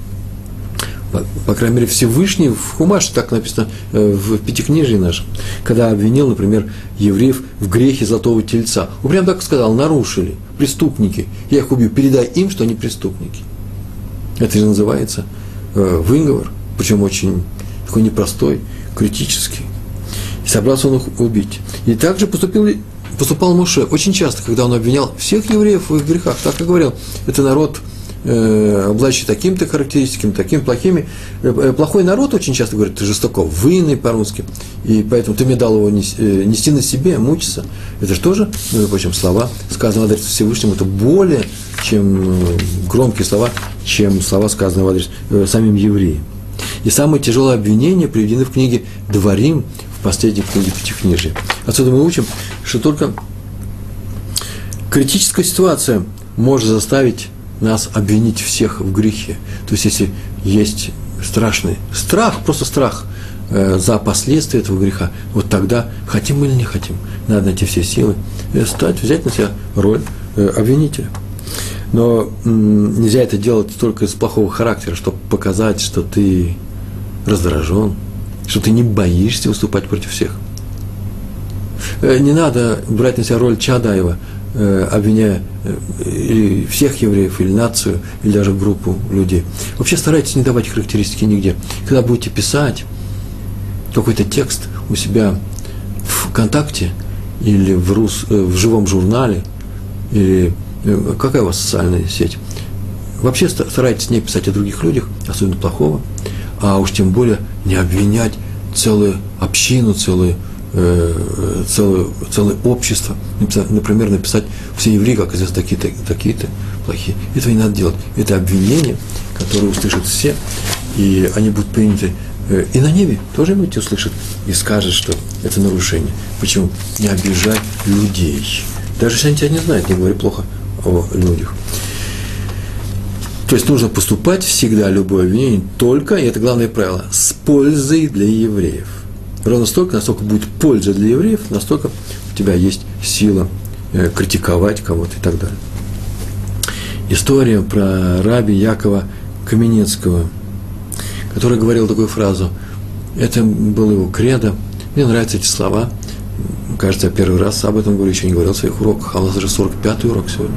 A: по, крайней мере, Всевышний в Хумаше, так написано э, в Пятикнижии нашем, когда обвинил, например, евреев в грехе золотого тельца. Он прям так сказал, нарушили, преступники, я их убью, передай им, что они преступники. Это же называется э, выговор, причем очень такой непростой, критический. И собрался он их убить. И также поступил, поступал Моше очень часто, когда он обвинял всех евреев в их грехах. Так и говорил, это народ, э, обладающий такими-то характеристиками, такими плохими. Э, э, плохой народ очень часто говорит, ты жестоко, вынный по-русски. И поэтому ты мне дал его нести, на себе, мучиться. Это же тоже, между прочим, слова, сказанные в адрес Всевышнему, это более, чем громкие слова, чем слова, сказанные в адрес самим евреям. И самые тяжелые обвинения приведены в книге «Дворим», в последней книге Пятикнижия. Отсюда мы учим, что только критическая ситуация может заставить нас обвинить всех в грехе. То есть, если есть страшный страх, просто страх э, за последствия этого греха, вот тогда, хотим мы или не хотим, надо найти все силы, э, стать, взять на себя роль э, обвинителя. Но нельзя это делать только из плохого характера, чтобы показать, что ты раздражен, что ты не боишься выступать против всех. Э, не надо брать на себя роль Чадаева, обвиняя э, или всех евреев, или нацию, или даже группу людей. Вообще старайтесь не давать характеристики нигде. Когда будете писать какой-то текст у себя в ВКонтакте или в, рус, э, в живом журнале, или э, какая у вас социальная сеть, вообще старайтесь не писать о других людях, особенно плохого, а уж тем более не обвинять целую общину, целую, э, целое, целое общество. Например, написать все евреи, как известно, такие-то, такие-то плохие. Этого не надо делать. Это обвинение, которое услышат все, и они будут приняты э, и на небе тоже будете услышат и скажет, что это нарушение. Почему? Не обижай людей. Даже если они тебя не знают, не говори плохо о людях. То есть нужно поступать всегда любое обвинение только, и это главное правило, с пользой для евреев. Ровно столько, насколько будет польза для евреев, настолько у тебя есть сила э, критиковать кого-то и так далее. История про раби Якова Каменецкого, который говорил такую фразу. Это был его кредо. Мне нравятся эти слова. Кажется, я первый раз об этом говорю, еще не говорил в своих уроках, а у нас уже 45-й урок сегодня.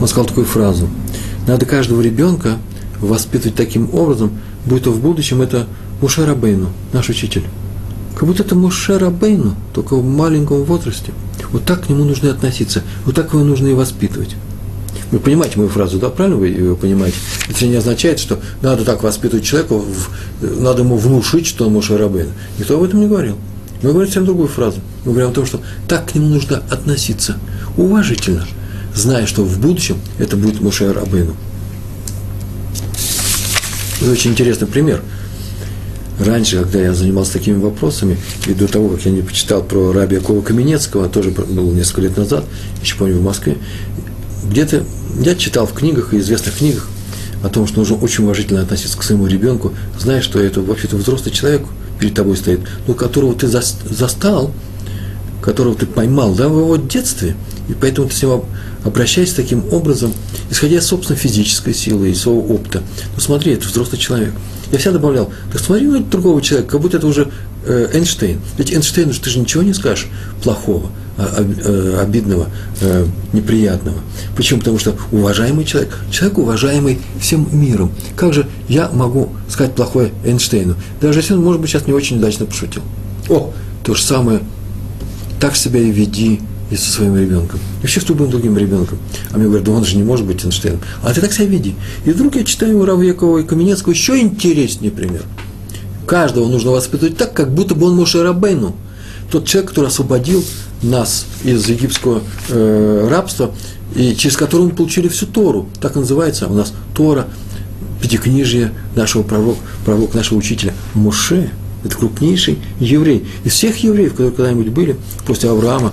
A: Он сказал такую фразу – надо каждого ребенка воспитывать таким образом, будто в будущем это Муше Рабейну, наш учитель. Как будто это Муше Рабейну, только в маленьком возрасте. Вот так к нему нужно относиться, вот так его нужно и воспитывать. Вы понимаете мою фразу, да, правильно вы ее понимаете? Это не означает, что надо так воспитывать человека, надо ему внушить, что он Муше Рабейну. Никто об этом не говорил. Мы говорим совсем другую фразу. Мы говорим о том, что так к нему нужно относиться уважительно – зная, что в будущем это будет Моше Рабейну. Это очень интересный пример. Раньше, когда я занимался такими вопросами, и до того, как я не почитал про раби Якова Каменецкого, тоже было несколько лет назад, еще помню, в Москве, где-то я читал в книгах и известных книгах о том, что нужно очень уважительно относиться к своему ребенку, зная, что это вообще-то взрослый человек перед тобой стоит, но которого ты застал, которого ты поймал да, в его детстве, и поэтому ты с ним обращаясь таким образом, исходя из собственной физической силы и своего опыта. Ну смотри, это взрослый человек. Я всегда добавлял, так смотри на другого человека, как будто это уже э, Эйнштейн. Ведь Эйнштейну ты же ничего не скажешь плохого, а, э, обидного, э, неприятного. Почему? Потому что уважаемый человек, человек уважаемый всем миром. Как же я могу сказать плохое Эйнштейну, даже если он, может быть, сейчас не очень удачно пошутил? О, то же самое, так себя и веди и со своим ребенком, и вообще с любым другим ребенком. А мне говорят, да он же не может быть Эйнштейном. А ты так себя веди. И вдруг я читаю у Равьякова и Каменецкого еще интереснее пример. Каждого нужно воспитывать так, как будто бы он Моше Рабейну. Тот человек, который освободил нас из египетского э, рабства, и через которого мы получили всю Тору. Так называется у нас Тора, пятикнижие нашего пророка, пророк нашего учителя Моше. Это крупнейший еврей. Из всех евреев, которые когда-нибудь были, после Авраама,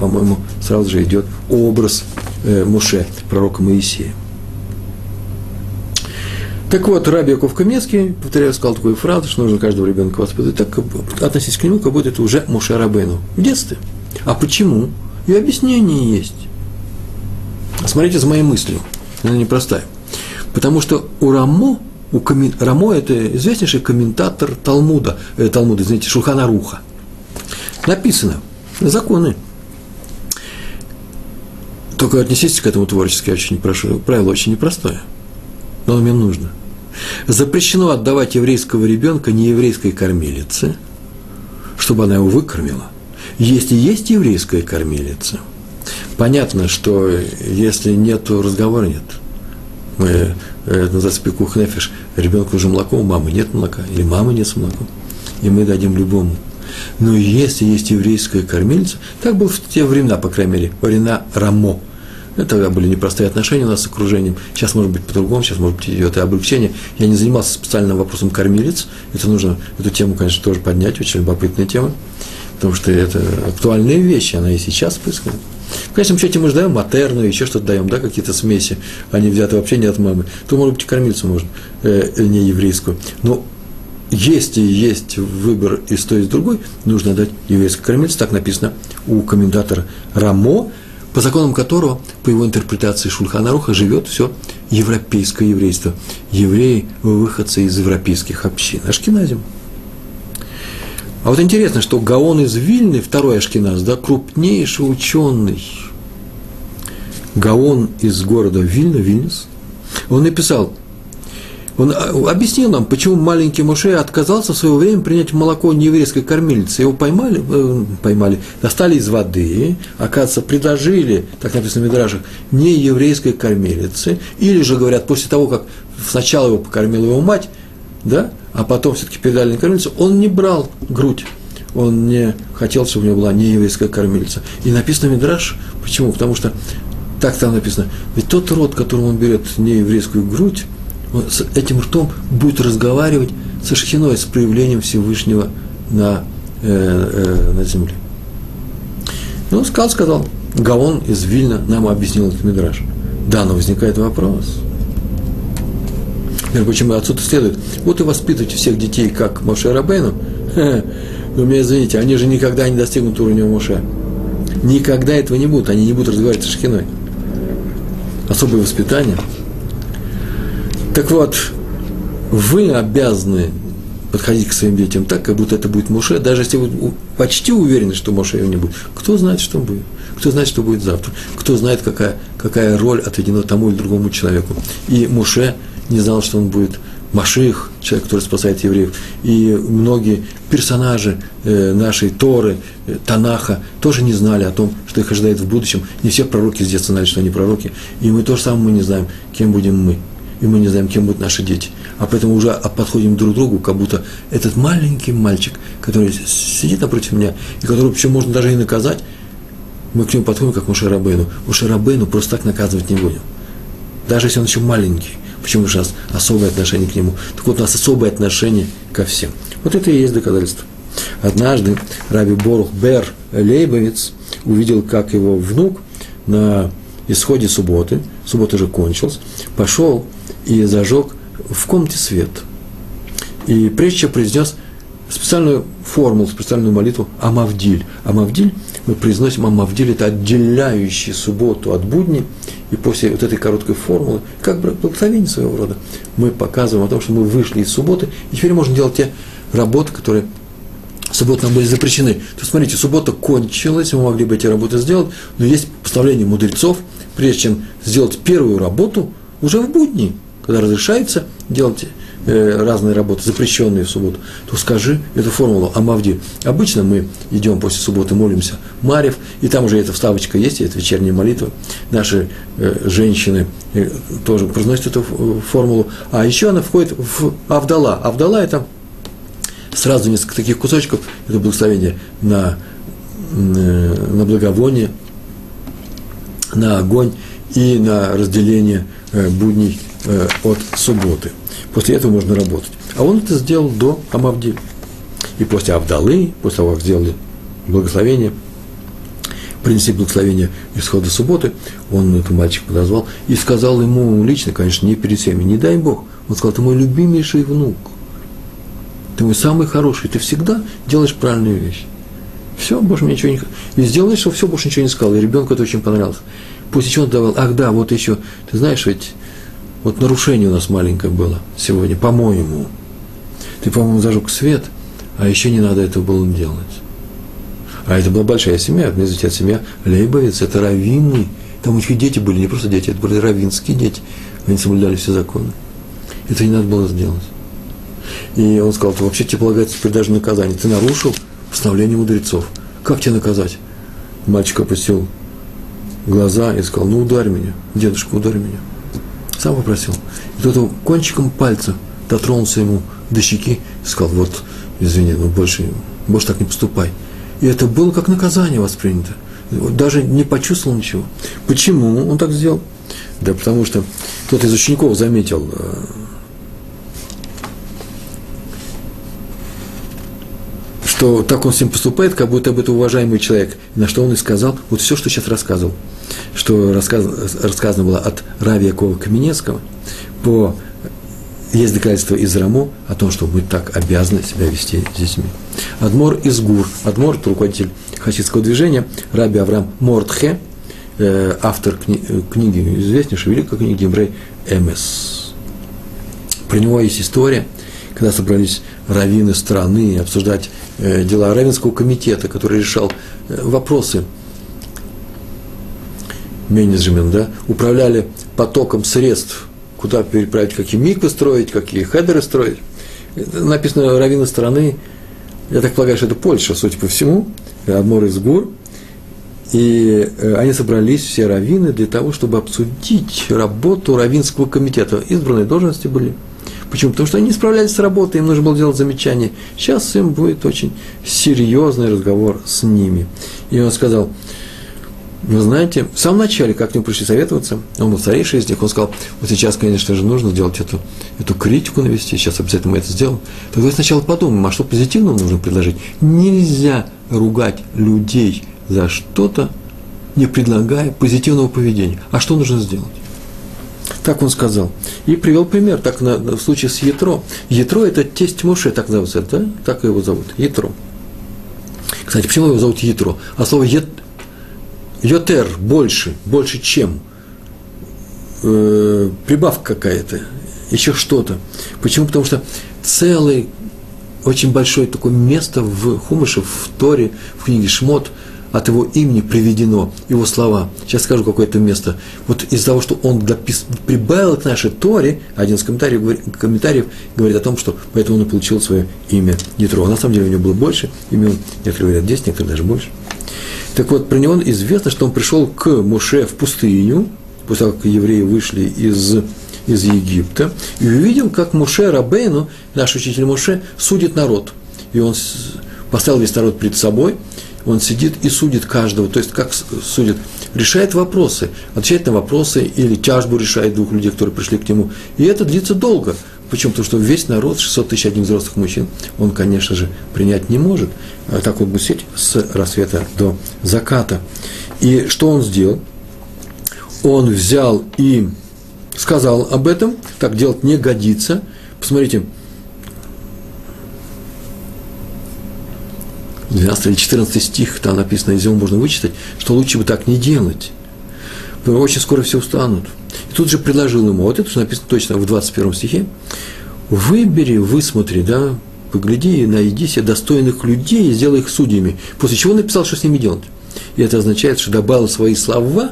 A: по-моему, сразу же идет образ э, Муше, пророка Моисея. Так вот, Раби Яков Камецкий, повторяю, сказал такую фразу, что нужно каждого ребенка воспитывать так, относиться к нему, как будто это уже Муше Рабену в детстве. А почему? И объяснение есть. Смотрите за моей мыслью, она непростая. Потому что у Рамо, у коммен... Рамо это известнейший комментатор Талмуда, э, Талмуда, извините, Шулхана Руха. Написано, законы только отнеситесь к этому творчески, я очень прошу. Правило очень непростое, но оно мне нужно. Запрещено отдавать еврейского ребенка нееврейской кормилице, чтобы она его выкормила. Если есть еврейская кормилица, понятно, что если нет, разговора нет. Мы, это называется пикух. Ребенку уже молоко, у мамы нет молока, или мамы нет с молоком. И мы дадим любому. Но если есть еврейская кормильца, так было в те времена, по крайней мере, времена Рамо. Это тогда были непростые отношения у нас с окружением. Сейчас, может быть, по-другому, сейчас, может быть, идет и облегчение. Я не занимался специальным вопросом кормилец. Это нужно, эту тему, конечно, тоже поднять, очень любопытная тема, потому что это актуальные вещи, она и сейчас происходит. В конечном счете мы же даем матерную, еще что-то даем, да, какие-то смеси, они взяты вообще не от мамы. То, может быть, кормильцу можно, э, не еврейскую. Но если есть выбор из той, и с другой, нужно дать еврейской кормильце. Так написано у комментатора Рамо, по законам которого, по его интерпретации Шульханаруха, живет все европейское еврейство. Евреи – выходцы из европейских общин. Ашкеназим. А вот интересно, что Гаон из Вильны, второй Ашкеназ, да, крупнейший ученый, Гаон из города Вильна, Вильнюс, он написал, он а, объяснил нам, почему маленький Муше отказался в свое время принять молоко нееврейской кормилицы. Его поймали, э, поймали, достали из воды, оказывается, предложили, так написано в Мидрашах, нееврейской кормилице, или же, говорят, после того, как сначала его покормила его мать, да, а потом все-таки передали на кормилицу, он не брал грудь, он не хотел, чтобы у него была нееврейская кормилица. И написано Мидраш, почему? Потому что так там написано, ведь тот род, которому он берет нееврейскую грудь, он с этим ртом будет разговаривать со шхиной, с проявлением Всевышнего на, э, э, на земле. Ну, сказал, сказал, Гаон из Вильна нам объяснил этот мидраж. Да, но возникает вопрос. Между прочим, отсюда следует, вот и воспитывайте всех детей, как Моше Рабейну, но меня извините, они же никогда не достигнут уровня Моше. Никогда этого не будут, они не будут разговаривать с Шхиной. Особое воспитание – так вот, вы обязаны подходить к своим детям так, как будто это будет Моше, даже если вы почти уверены, что Моше его не будет. Кто знает, что будет? Кто знает, что будет завтра? Кто знает, какая, какая роль отведена тому или другому человеку? И Моше не знал, что он будет Маших, человек, который спасает евреев, и многие персонажи э, нашей Торы, э, Танаха, тоже не знали о том, что их ожидает в будущем. Не все пророки с детства знали, что они пророки, и мы тоже самое мы не знаем, кем будем мы и мы не знаем, кем будут наши дети. А поэтому уже подходим друг к другу, как будто этот маленький мальчик, который сидит напротив меня, и которого еще можно даже и наказать, мы к нему подходим, как Муше Рабейну. Муше Рабейну просто так наказывать не будем. Даже если он еще маленький. Почему? Потому у нас особое отношение к нему. Так вот, у нас особое отношение ко всем. Вот это и есть доказательство. Однажды Раби Борух Бер Лейбовец увидел, как его внук на исходе субботы, суббота уже кончилась, пошел и зажег в комнате свет. И прежде чем произнес специальную формулу, специальную молитву Амавдиль. Амавдиль, мы произносим Амавдиль, это отделяющий субботу от будни, и после вот этой короткой формулы, как благословение своего рода, мы показываем о том, что мы вышли из субботы, и теперь можно делать те работы, которые в субботу нам были запрещены. То есть, смотрите, суббота кончилась, мы могли бы эти работы сделать, но есть постановление мудрецов, прежде чем сделать первую работу, уже в будни – когда разрешается делать э, разные работы, запрещенные в субботу, то скажи эту формулу Амавди. Обычно мы идем после субботы, молимся Марев, и там уже эта вставочка есть, и это вечерняя молитва. Наши э, женщины э, тоже произносят эту формулу. А еще она входит в Авдала. Авдала – это сразу несколько таких кусочков, это благословение на, на благовоние, на огонь и на разделение будней Э, от субботы. После этого можно работать. А он это сделал до Амавди. И после Авдалы, после того, как сделали благословение, принесли благословение исхода субботы, он этого мальчика подозвал и сказал ему лично, конечно, не перед всеми, не дай Бог, он сказал, ты мой любимейший внук, ты мой самый хороший, ты всегда делаешь правильную вещь. Все, больше мне ничего не... И сделаешь, что все, больше ничего не сказал. И ребенку это очень понравилось. После чего он добавил, ах да, вот еще, ты знаешь, ведь вот нарушение у нас маленькое было сегодня, по-моему. Ты, по-моему, зажег свет, а еще не надо этого было делать. А это была большая семья, мне известно, семья Лейбовец, это раввины. Там у них дети были, не просто дети, это были раввинские дети. Они соблюдали все законы. Это не надо было сделать. И он сказал, вообще тебе полагается теперь даже наказание. Ты нарушил постановление мудрецов. Как тебя наказать? Мальчик опустил глаза и сказал, ну ударь меня, дедушка, ударь меня. Сам попросил. И кто-то кончиком пальца дотронулся ему до щеки и сказал, вот, извини, ну больше, больше так не поступай. И это было как наказание воспринято. Даже не почувствовал ничего. Почему он так сделал? Да потому что кто-то из учеников заметил, что так он с ним поступает, как будто бы это уважаемый человек. На что он и сказал, вот все, что сейчас рассказывал что рассказ, рассказано было от Рави Якова Каменецкого, по, есть доказательство из Рамо о том, что мы так обязаны себя вести с детьми. Адмор из Гур. Адмор – руководитель хасидского движения, Раби Авраам Мортхе, э, автор кни, книги, известнейшей великой книги Еврей Эмес. Про него есть история, когда собрались раввины страны обсуждать дела Равенского комитета, который решал э, вопросы менеджмент, да, управляли потоком средств, куда переправить, какие миквы строить, какие хедеры строить. Написано раввины страны, я так полагаю, что это Польша, судя по всему, Адмор из Гур. И э, они собрались, все раввины, для того, чтобы обсудить работу раввинского комитета. Избранные должности были. Почему? Потому что они не справлялись с работой, им нужно было делать замечания. Сейчас им будет очень серьезный разговор с ними. И он сказал, вы знаете, в самом начале, как к нему пришли советоваться, он был старейший из них, он сказал, вот сейчас, конечно же, нужно сделать эту, эту критику навести, сейчас обязательно мы это сделаем. Тогда сначала подумаем, а что позитивного нужно предложить? Нельзя ругать людей за что-то, не предлагая позитивного поведения. А что нужно сделать? Так он сказал. И привел пример, так на, в случае с Ятро. Ятро – это тесть Моше, так зовут, да? Так его зовут, Ятро. Кстати, почему его зовут Ятро? А слово Ятро Йотер больше, больше чем, э, прибавка какая-то, еще что-то. Почему? Потому что целый, очень большое такое место в Хумыше, в Торе, в книге Шмот, от его имени приведено, его слова. Сейчас скажу какое-то место. Вот из-за того, что он допис... прибавил к нашей Торе, один из комментариев, говорит, комментариев говорит о том, что поэтому он и получил свое имя Ятро. На самом деле у него было больше имен, некоторые говорят 10, некоторые даже больше. Так вот, про него известно, что он пришел к Муше в пустыню, после того, как евреи вышли из, из Египта, и увидел, как Муше Рабейну, наш учитель Муше, судит народ. И он поставил весь народ перед собой, он сидит и судит каждого, то есть как судит, решает вопросы, отвечает на вопросы или тяжбу решает двух людей, которые пришли к нему. И это длится долго. Почему? Потому что весь народ, 600 тысяч одних взрослых мужчин, он, конечно же, принять не может. А так вот будет сидеть с рассвета до заката. И что он сделал? Он взял и сказал об этом, так делать не годится. Посмотрите, 12 или 14 стих, там написано, из него можно вычитать, что лучше бы так не делать. Очень скоро все устанут. И тут же предложил ему, вот это уже написано точно в 21 стихе, выбери, высмотри, да, погляди и найди себе достойных людей и сделай их судьями. После чего написал, что с ними делать. И это означает, что добавил свои слова,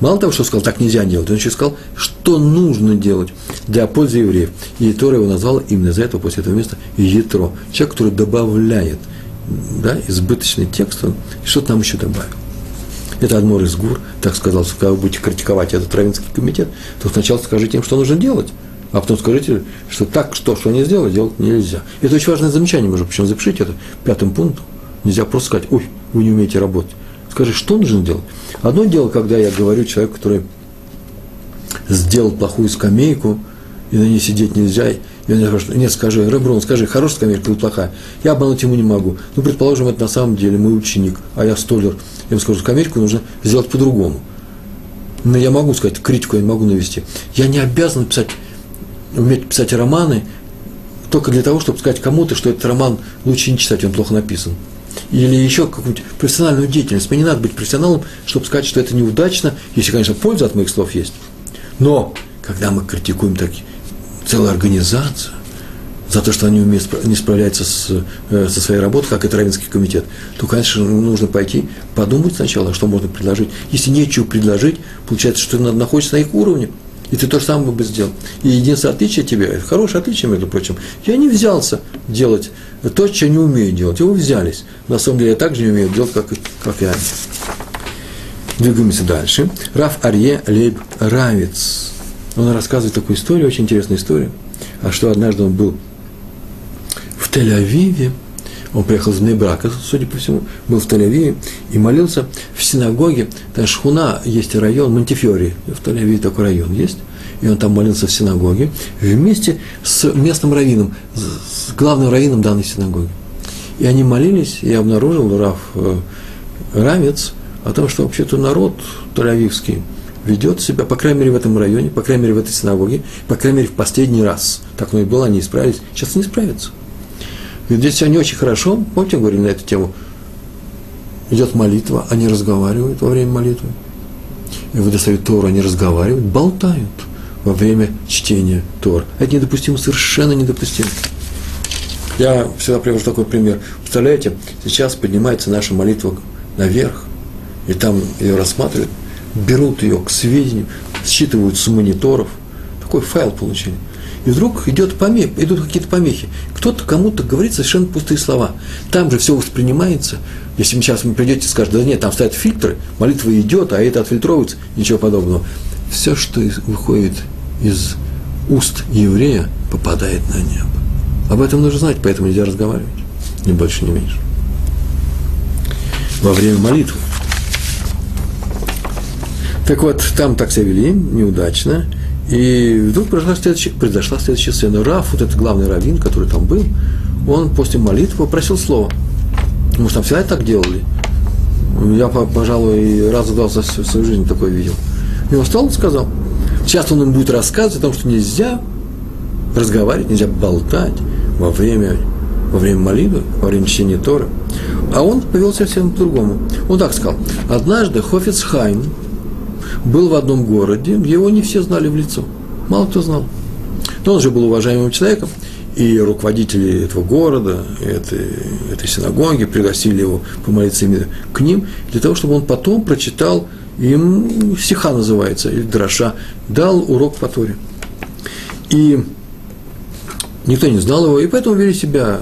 A: мало того, что сказал, так нельзя делать, он еще сказал, что нужно делать для пользы евреев. И Тора его назвала именно из-за этого, после этого места, Етро. Человек, который добавляет да, избыточный текст, он что-то нам еще добавил. Это Адмор из Гур, так сказал, что когда вы будете критиковать этот Равинский комитет, то сначала скажите им, что нужно делать, а потом скажите, что так, что, что они сделали, делать нельзя. Это очень важное замечание, можно причем запишите это пятым пунктом. Нельзя просто сказать, ой, вы не умеете работать. Скажи, что нужно делать. Одно дело, когда я говорю человеку, который сделал плохую скамейку, и на ней сидеть нельзя, он мне спрашивает, нет, скажи, Реброн, скажи, хорошая скамейка или плохая? Я обмануть ему не могу. Ну, предположим, это на самом деле мой ученик, а я столер. Я ему скажу, скамейку нужно сделать по-другому. Но я могу сказать, критику я не могу навести. Я не обязан писать, уметь писать романы только для того, чтобы сказать кому-то, что этот роман лучше не читать, он плохо написан. Или еще какую-нибудь профессиональную деятельность. Мне не надо быть профессионалом, чтобы сказать, что это неудачно, если, конечно, польза от моих слов есть. Но, когда мы критикуем такие, целую организацию, за то, что они умеют, не справляются с, э, со своей работой, как это Равенский комитет, то, конечно, нужно пойти подумать сначала, что можно предложить. Если нечего предложить, получается, что ты находишься на их уровне, и ты то же самое бы сделал. И единственное отличие тебе, хорошее отличие, между прочим, я не взялся делать то, что не умею делать. Его взялись. На самом деле я так же не умею делать, как, как и они. Двигаемся дальше. Раф Арье Лейб Равец. Он рассказывает такую историю, очень интересную историю. А что однажды он был в Тель-Авиве, он приехал из Нейбрака, судя по всему, был в Тель-Авиве и молился в синагоге. Там Шхуна есть район, Монтифьори, в Тель-Авиве такой район есть. И он там молился в синагоге вместе с местным раввином, с главным раввином данной синагоги. И они молились, и обнаружил, Раф э, Рамец, о том, что вообще-то народ тель-авивский ведет себя, по крайней мере, в этом районе, по крайней мере, в этой синагоге, по крайней мере, в последний раз. Так оно и было, они исправились. Сейчас не справятся. Здесь все не очень хорошо. Помните, говорили на эту тему? Идет молитва, они разговаривают во время молитвы. И выдостают Тору, они разговаривают, болтают во время чтения Тор. Это недопустимо, совершенно недопустимо. Я всегда привожу такой пример. Представляете, сейчас поднимается наша молитва наверх, и там ее рассматривают, берут ее к сведению, считывают с мониторов. Такой файл получили. И вдруг идет помех, идут какие-то помехи. Кто-то кому-то говорит совершенно пустые слова. Там же все воспринимается. Если сейчас вы придете и скажете, да нет, там стоят фильтры, молитва идет, а это отфильтровывается, ничего подобного. Все, что выходит из уст еврея, попадает на небо. Об этом нужно знать, поэтому нельзя разговаривать. Ни больше, ни меньше. Во время молитвы. Так вот, там так себя вели, неудачно. И вдруг произошла следующая, произошла следующая сцена. Раф, вот этот главный раввин, который там был, он после молитвы попросил слова. Может, там всегда так делали? Я, пожалуй, раз два за свою жизнь такое видел. И он встал и сказал. Сейчас он им будет рассказывать о том, что нельзя разговаривать, нельзя болтать во время, во время молитвы, во время чтения Торы. А он повел себя совсем по-другому. Он так сказал. Однажды Хофицхайм, был в одном городе, его не все знали в лицо. Мало кто знал. Но он же был уважаемым человеком, и руководители этого города, этой, этой синагоги пригласили его помолиться именно к ним, для того, чтобы он потом прочитал им стиха называется, или дроша, дал урок по Торе. И никто не знал его, и поэтому вели себя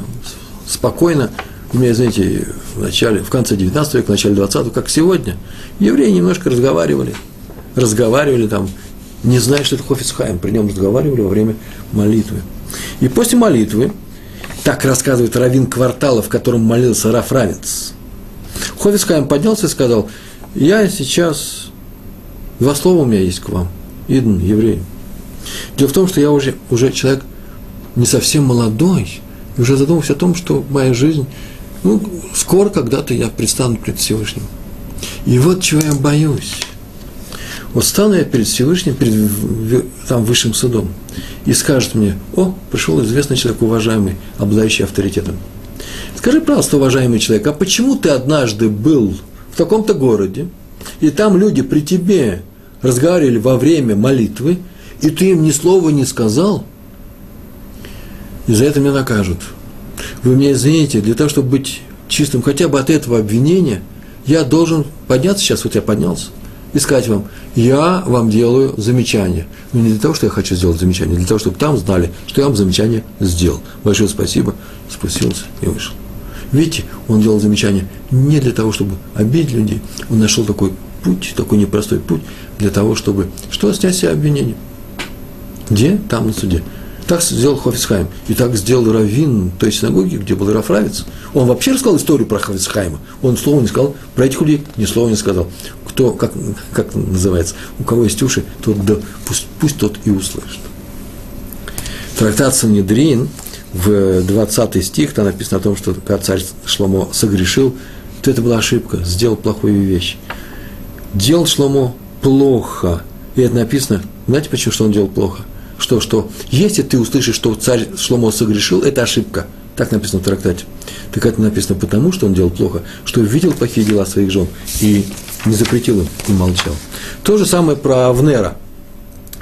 A: спокойно. У меня, знаете, в начале, в конце 19 века, в начале 20 как сегодня, евреи немножко разговаривали, разговаривали там, не зная, что это Хофицхайм, при нем разговаривали во время молитвы. И после молитвы, так рассказывает раввин квартала, в котором молился Рафранец, Хофицхайм поднялся и сказал, я сейчас, два слова у меня есть к вам, Идн, еврей. Дело в том, что я уже, уже человек не совсем молодой, и уже задумался о том, что моя жизнь, ну, скоро когда-то я предстану перед Всевышним. И вот чего я боюсь. Вот стану я перед Всевышним, перед там высшим судом, и скажет мне, о, пришел известный человек, уважаемый, обладающий авторитетом. Скажи, пожалуйста, уважаемый человек, а почему ты однажды был в таком-то городе, и там люди при тебе разговаривали во время молитвы, и ты им ни слова не сказал, и за это меня накажут. Вы меня извините, для того, чтобы быть чистым хотя бы от этого обвинения, я должен подняться сейчас, вот я поднялся – и сказать вам, я вам делаю замечание. Но не для того, что я хочу сделать замечание, для того, чтобы там знали, что я вам замечание сделал. Большое спасибо, спустился и вышел. Видите, он делал замечание не для того, чтобы обидеть людей, он нашел такой путь, такой непростой путь, для того, чтобы что снять себе обвинение. Где? Там на суде. Так сделал Хофицхайм. И так сделал Равин той синагоги, где был Рафравец. Он вообще рассказал историю про Хофицхайма. Он слова не сказал, про этих людей ни слова не сказал кто, как, как называется, у кого есть уши, тот да, пусть, пусть тот и услышит. Трактат Санедрин, в 20 стих, там написано о том, что когда царь Шломо согрешил, то это была ошибка, сделал плохую вещь. Делал Шломо плохо. И это написано, знаете, почему, что он делал плохо? Что, что, если ты услышишь, что царь Шломо согрешил, это ошибка. Так написано в трактате. Так это написано потому, что он делал плохо, что видел плохие дела своих жен и не запретил им и молчал. То же самое про Авнера,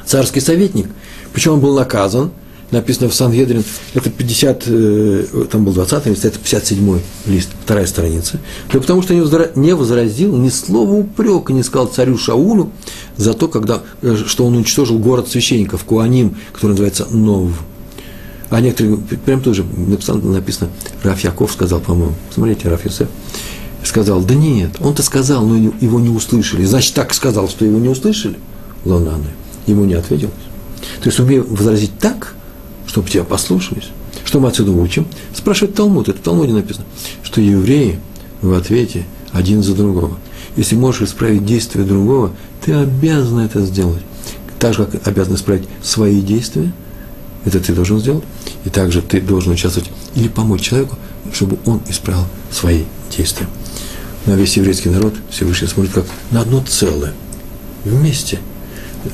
A: царский советник. Почему он был наказан? Написано в Сангедрин, это 50, э, там был 20 лист, это 57 лист, вторая страница. Да потому что не возразил ни слова упрека, не сказал царю Шаулю за то, когда, э, что он уничтожил город священников, Куаним, который называется Нов. А некоторые, прям тоже написано, написано, Раф Яков сказал, по-моему, смотрите, Раф сказал, да нет, он-то сказал, но его не услышали. Значит, так сказал, что его не услышали, Лонаны. Ему не ответилось. То есть умею возразить так, чтобы тебя послушались. Что мы отсюда учим? Спрашивает Талмуд, это в Талмуде написано, что евреи в ответе один за другого. Если можешь исправить действие другого, ты обязан это сделать. Так же, как обязан исправить свои действия, это ты должен сделать, и также ты должен участвовать или помочь человеку, чтобы он исправил свои действия на весь еврейский народ Всевышний смотрит как на одно целое, вместе,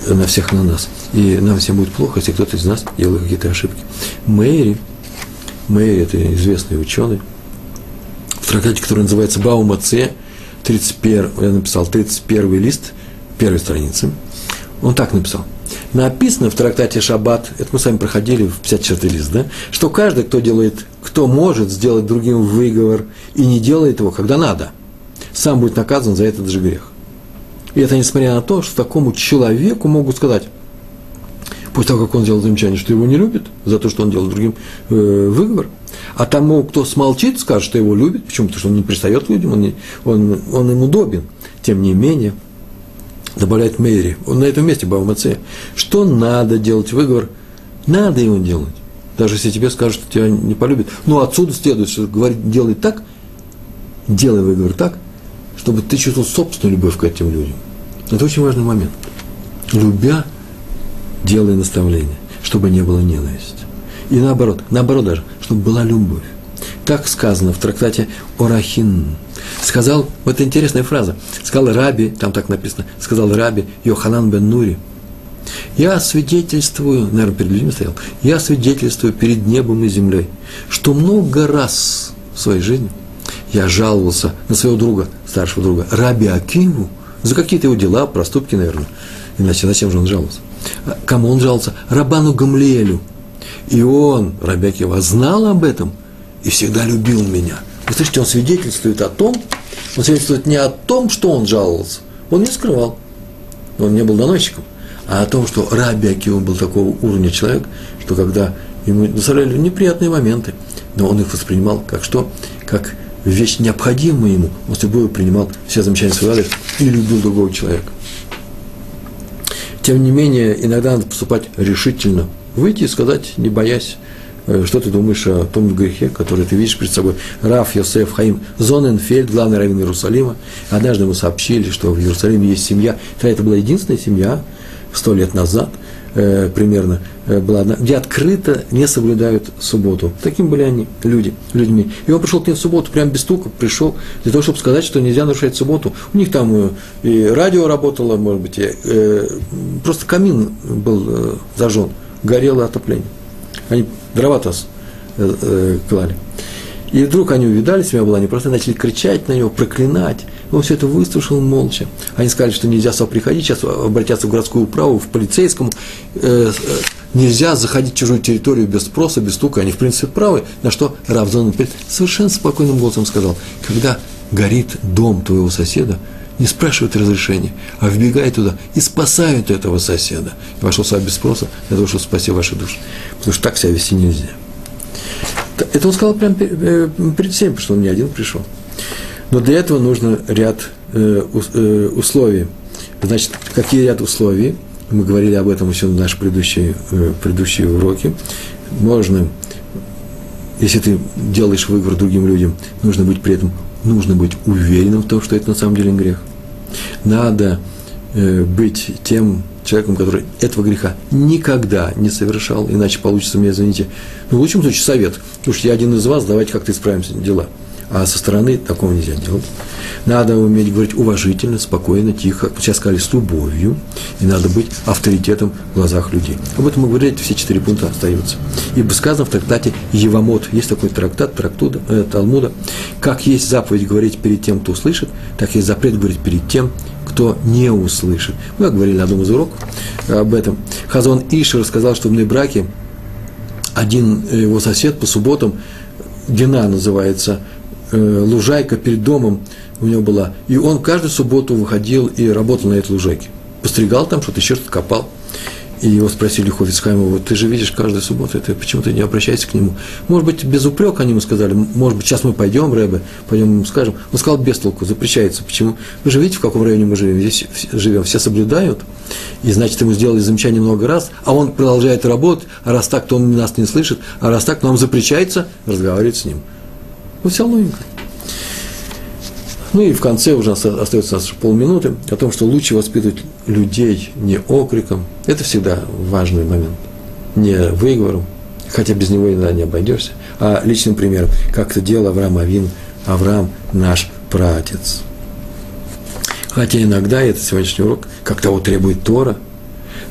A: на всех на нас. И нам всем будет плохо, если кто-то из нас делает какие-то ошибки. Мэри, Мэри – это известный ученый, в трактате, который называется Баума Ц, 31, я написал 31 лист, первой страницы, он так написал. Написано в трактате Шаббат, это мы с вами проходили в 54 лист, да, что каждый, кто делает, кто может сделать другим выговор и не делает его, когда надо, сам будет наказан за этот же грех. И это несмотря на то, что такому человеку могут сказать, после того, как он сделал замечание, что его не любит за то, что он делал другим э, выговор, а тому, кто смолчит, скажет, что его любит, почему? Потому что он не пристает к людям, он, не, он, он им удобен. Тем не менее, добавляет Мэри, он на этом месте, Баумаце, что надо делать выговор, надо его делать. Даже если тебе скажут, что тебя не полюбят. Но отсюда следует, что говорит, делай так, делай выговор так, чтобы ты чувствовал собственную любовь к этим людям. Это очень важный момент. Любя, делай наставление, чтобы не было ненависти. И наоборот, наоборот даже, чтобы была любовь. Так сказано в трактате Орахин. Сказал, вот интересная фраза, сказал Раби, там так написано, сказал Раби Йоханан бен Нури, я свидетельствую, наверное, перед людьми стоял, я свидетельствую перед небом и землей, что много раз в своей жизни я жаловался на своего друга, старшего друга, Раби Акиву, за какие-то его дела, проступки, наверное. Иначе зачем же он жаловался? А кому он жаловался? Рабану Гамлиэлю. И он, Раби Акива, знал об этом и всегда любил меня. Вы слышите, он свидетельствует о том, он свидетельствует не о том, что он жаловался, он не скрывал, он не был доносчиком, а о том, что Раби Акива был такого уровня человек, что когда ему доставляли неприятные моменты, но он их воспринимал как что? Как вещь необходимая ему, он с любовью принимал все замечания своего адрес и любил другого человека. Тем не менее, иногда надо поступать решительно, выйти и сказать, не боясь, э, что ты думаешь о том грехе, который ты видишь перед собой. Раф Йосеф Хаим Зоненфельд, главный раввин Иерусалима. Однажды ему сообщили, что в Иерусалиме есть семья. Это была единственная семья сто лет назад – э, примерно э, была одна, где открыто не соблюдают субботу. Таким были они, люди, людьми. И он пришел к ним в субботу, прям без стука пришел, для того, чтобы сказать, что нельзя нарушать субботу. У них там э, и радио работало, может быть, и, э, просто камин был э, зажжен, горело отопление. Они дрова-то э, э, клали. И вдруг они увидали, семья была, они просто начали кричать на него, проклинать. Он все это выслушал молча. Они сказали, что нельзя сюда приходить, сейчас обратятся в городскую управу, в полицейскому. Э, э, нельзя заходить в чужую территорию без спроса, без стука. Они, в принципе, правы. На что Равзон совершенно спокойным голосом сказал, когда горит дом твоего соседа, не спрашивают разрешения, а вбегай туда и спасают этого соседа. И вошел сам без спроса для того, чтобы спасти ваши души. Потому что так себя вести нельзя. Это он сказал прямо э, перед потому что он не один пришел. Но для этого нужно ряд э, э, условий. Значит, какие ряд условий? Мы говорили об этом еще в наши предыдущие, предыдущие уроки. Можно, если ты делаешь выговор другим людям, нужно быть при этом, нужно быть уверенным в том, что это на самом деле грех. Надо быть тем человеком, который этого греха никогда не совершал, иначе получится мне, извините, ну, в лучшем случае совет, потому что я один из вас, давайте как-то исправимся дела – а со стороны такого нельзя делать. Надо уметь говорить уважительно, спокойно, тихо, как сейчас сказали, с любовью, и надо быть авторитетом в глазах людей. Об этом мы говорили, все четыре пункта остаются. Ибо сказано в трактате Евамот, есть такой трактат, трактуда, э, Талмуда, как есть заповедь говорить перед тем, кто услышит, так есть запрет говорить перед тем, кто не услышит. Мы говорили на одном из уроков об этом. Хазон Ишер сказал, что в браке один его сосед по субботам, Дина называется, Э, лужайка перед домом у него была, и он каждую субботу выходил и работал на этой лужайке. Постригал там что-то, еще что-то копал. И его спросили Хофицхаймова, ты же видишь каждую субботу, ты почему ты не обращайся к нему? Может быть, без упрека они ему сказали, может быть, сейчас мы пойдем, Рэбе, пойдем ему скажем. Он сказал, без толку, запрещается. Почему? Вы же видите, в каком районе мы живем? Здесь живем, все соблюдают, и значит, ему сделали замечание много раз, а он продолжает работать, а раз так, то он нас не слышит, а раз так, то нам запрещается разговаривать с ним. Вот вся логика. Ну и в конце уже остается полминуты о том, что лучше воспитывать людей не окриком. Это всегда важный момент. Не выговором, хотя без него иногда не обойдешься, а личным примером, как это делал Авраам Авин, Авраам наш пратец. Хотя иногда, это сегодняшний урок, как того требует Тора –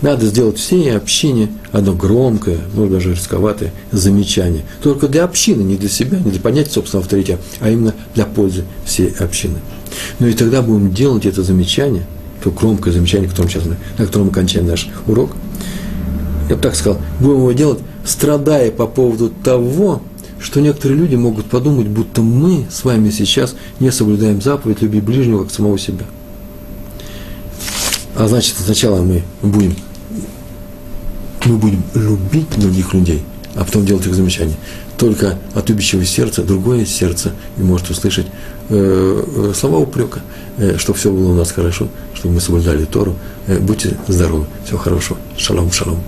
A: надо сделать всей общине одно громкое, может даже рисковатое замечание. Только для общины, не для себя, не для понятия собственного авторитета, а именно для пользы всей общины. Ну и тогда будем делать это замечание, то громкое замечание, которым сейчас, на котором мы кончаем наш урок, я бы так сказал, будем его делать, страдая по поводу того, что некоторые люди могут подумать, будто мы с вами сейчас не соблюдаем заповедь любить ближнего как самого себя. А значит, сначала мы будем, мы будем любить других людей, а потом делать их замечания. Только от любящего сердца другое сердце и может услышать э, э, слова упрека, э, что все было у нас хорошо, что мы соблюдали Тору. Э, будьте здоровы, всего хорошего. Шалом, шалом.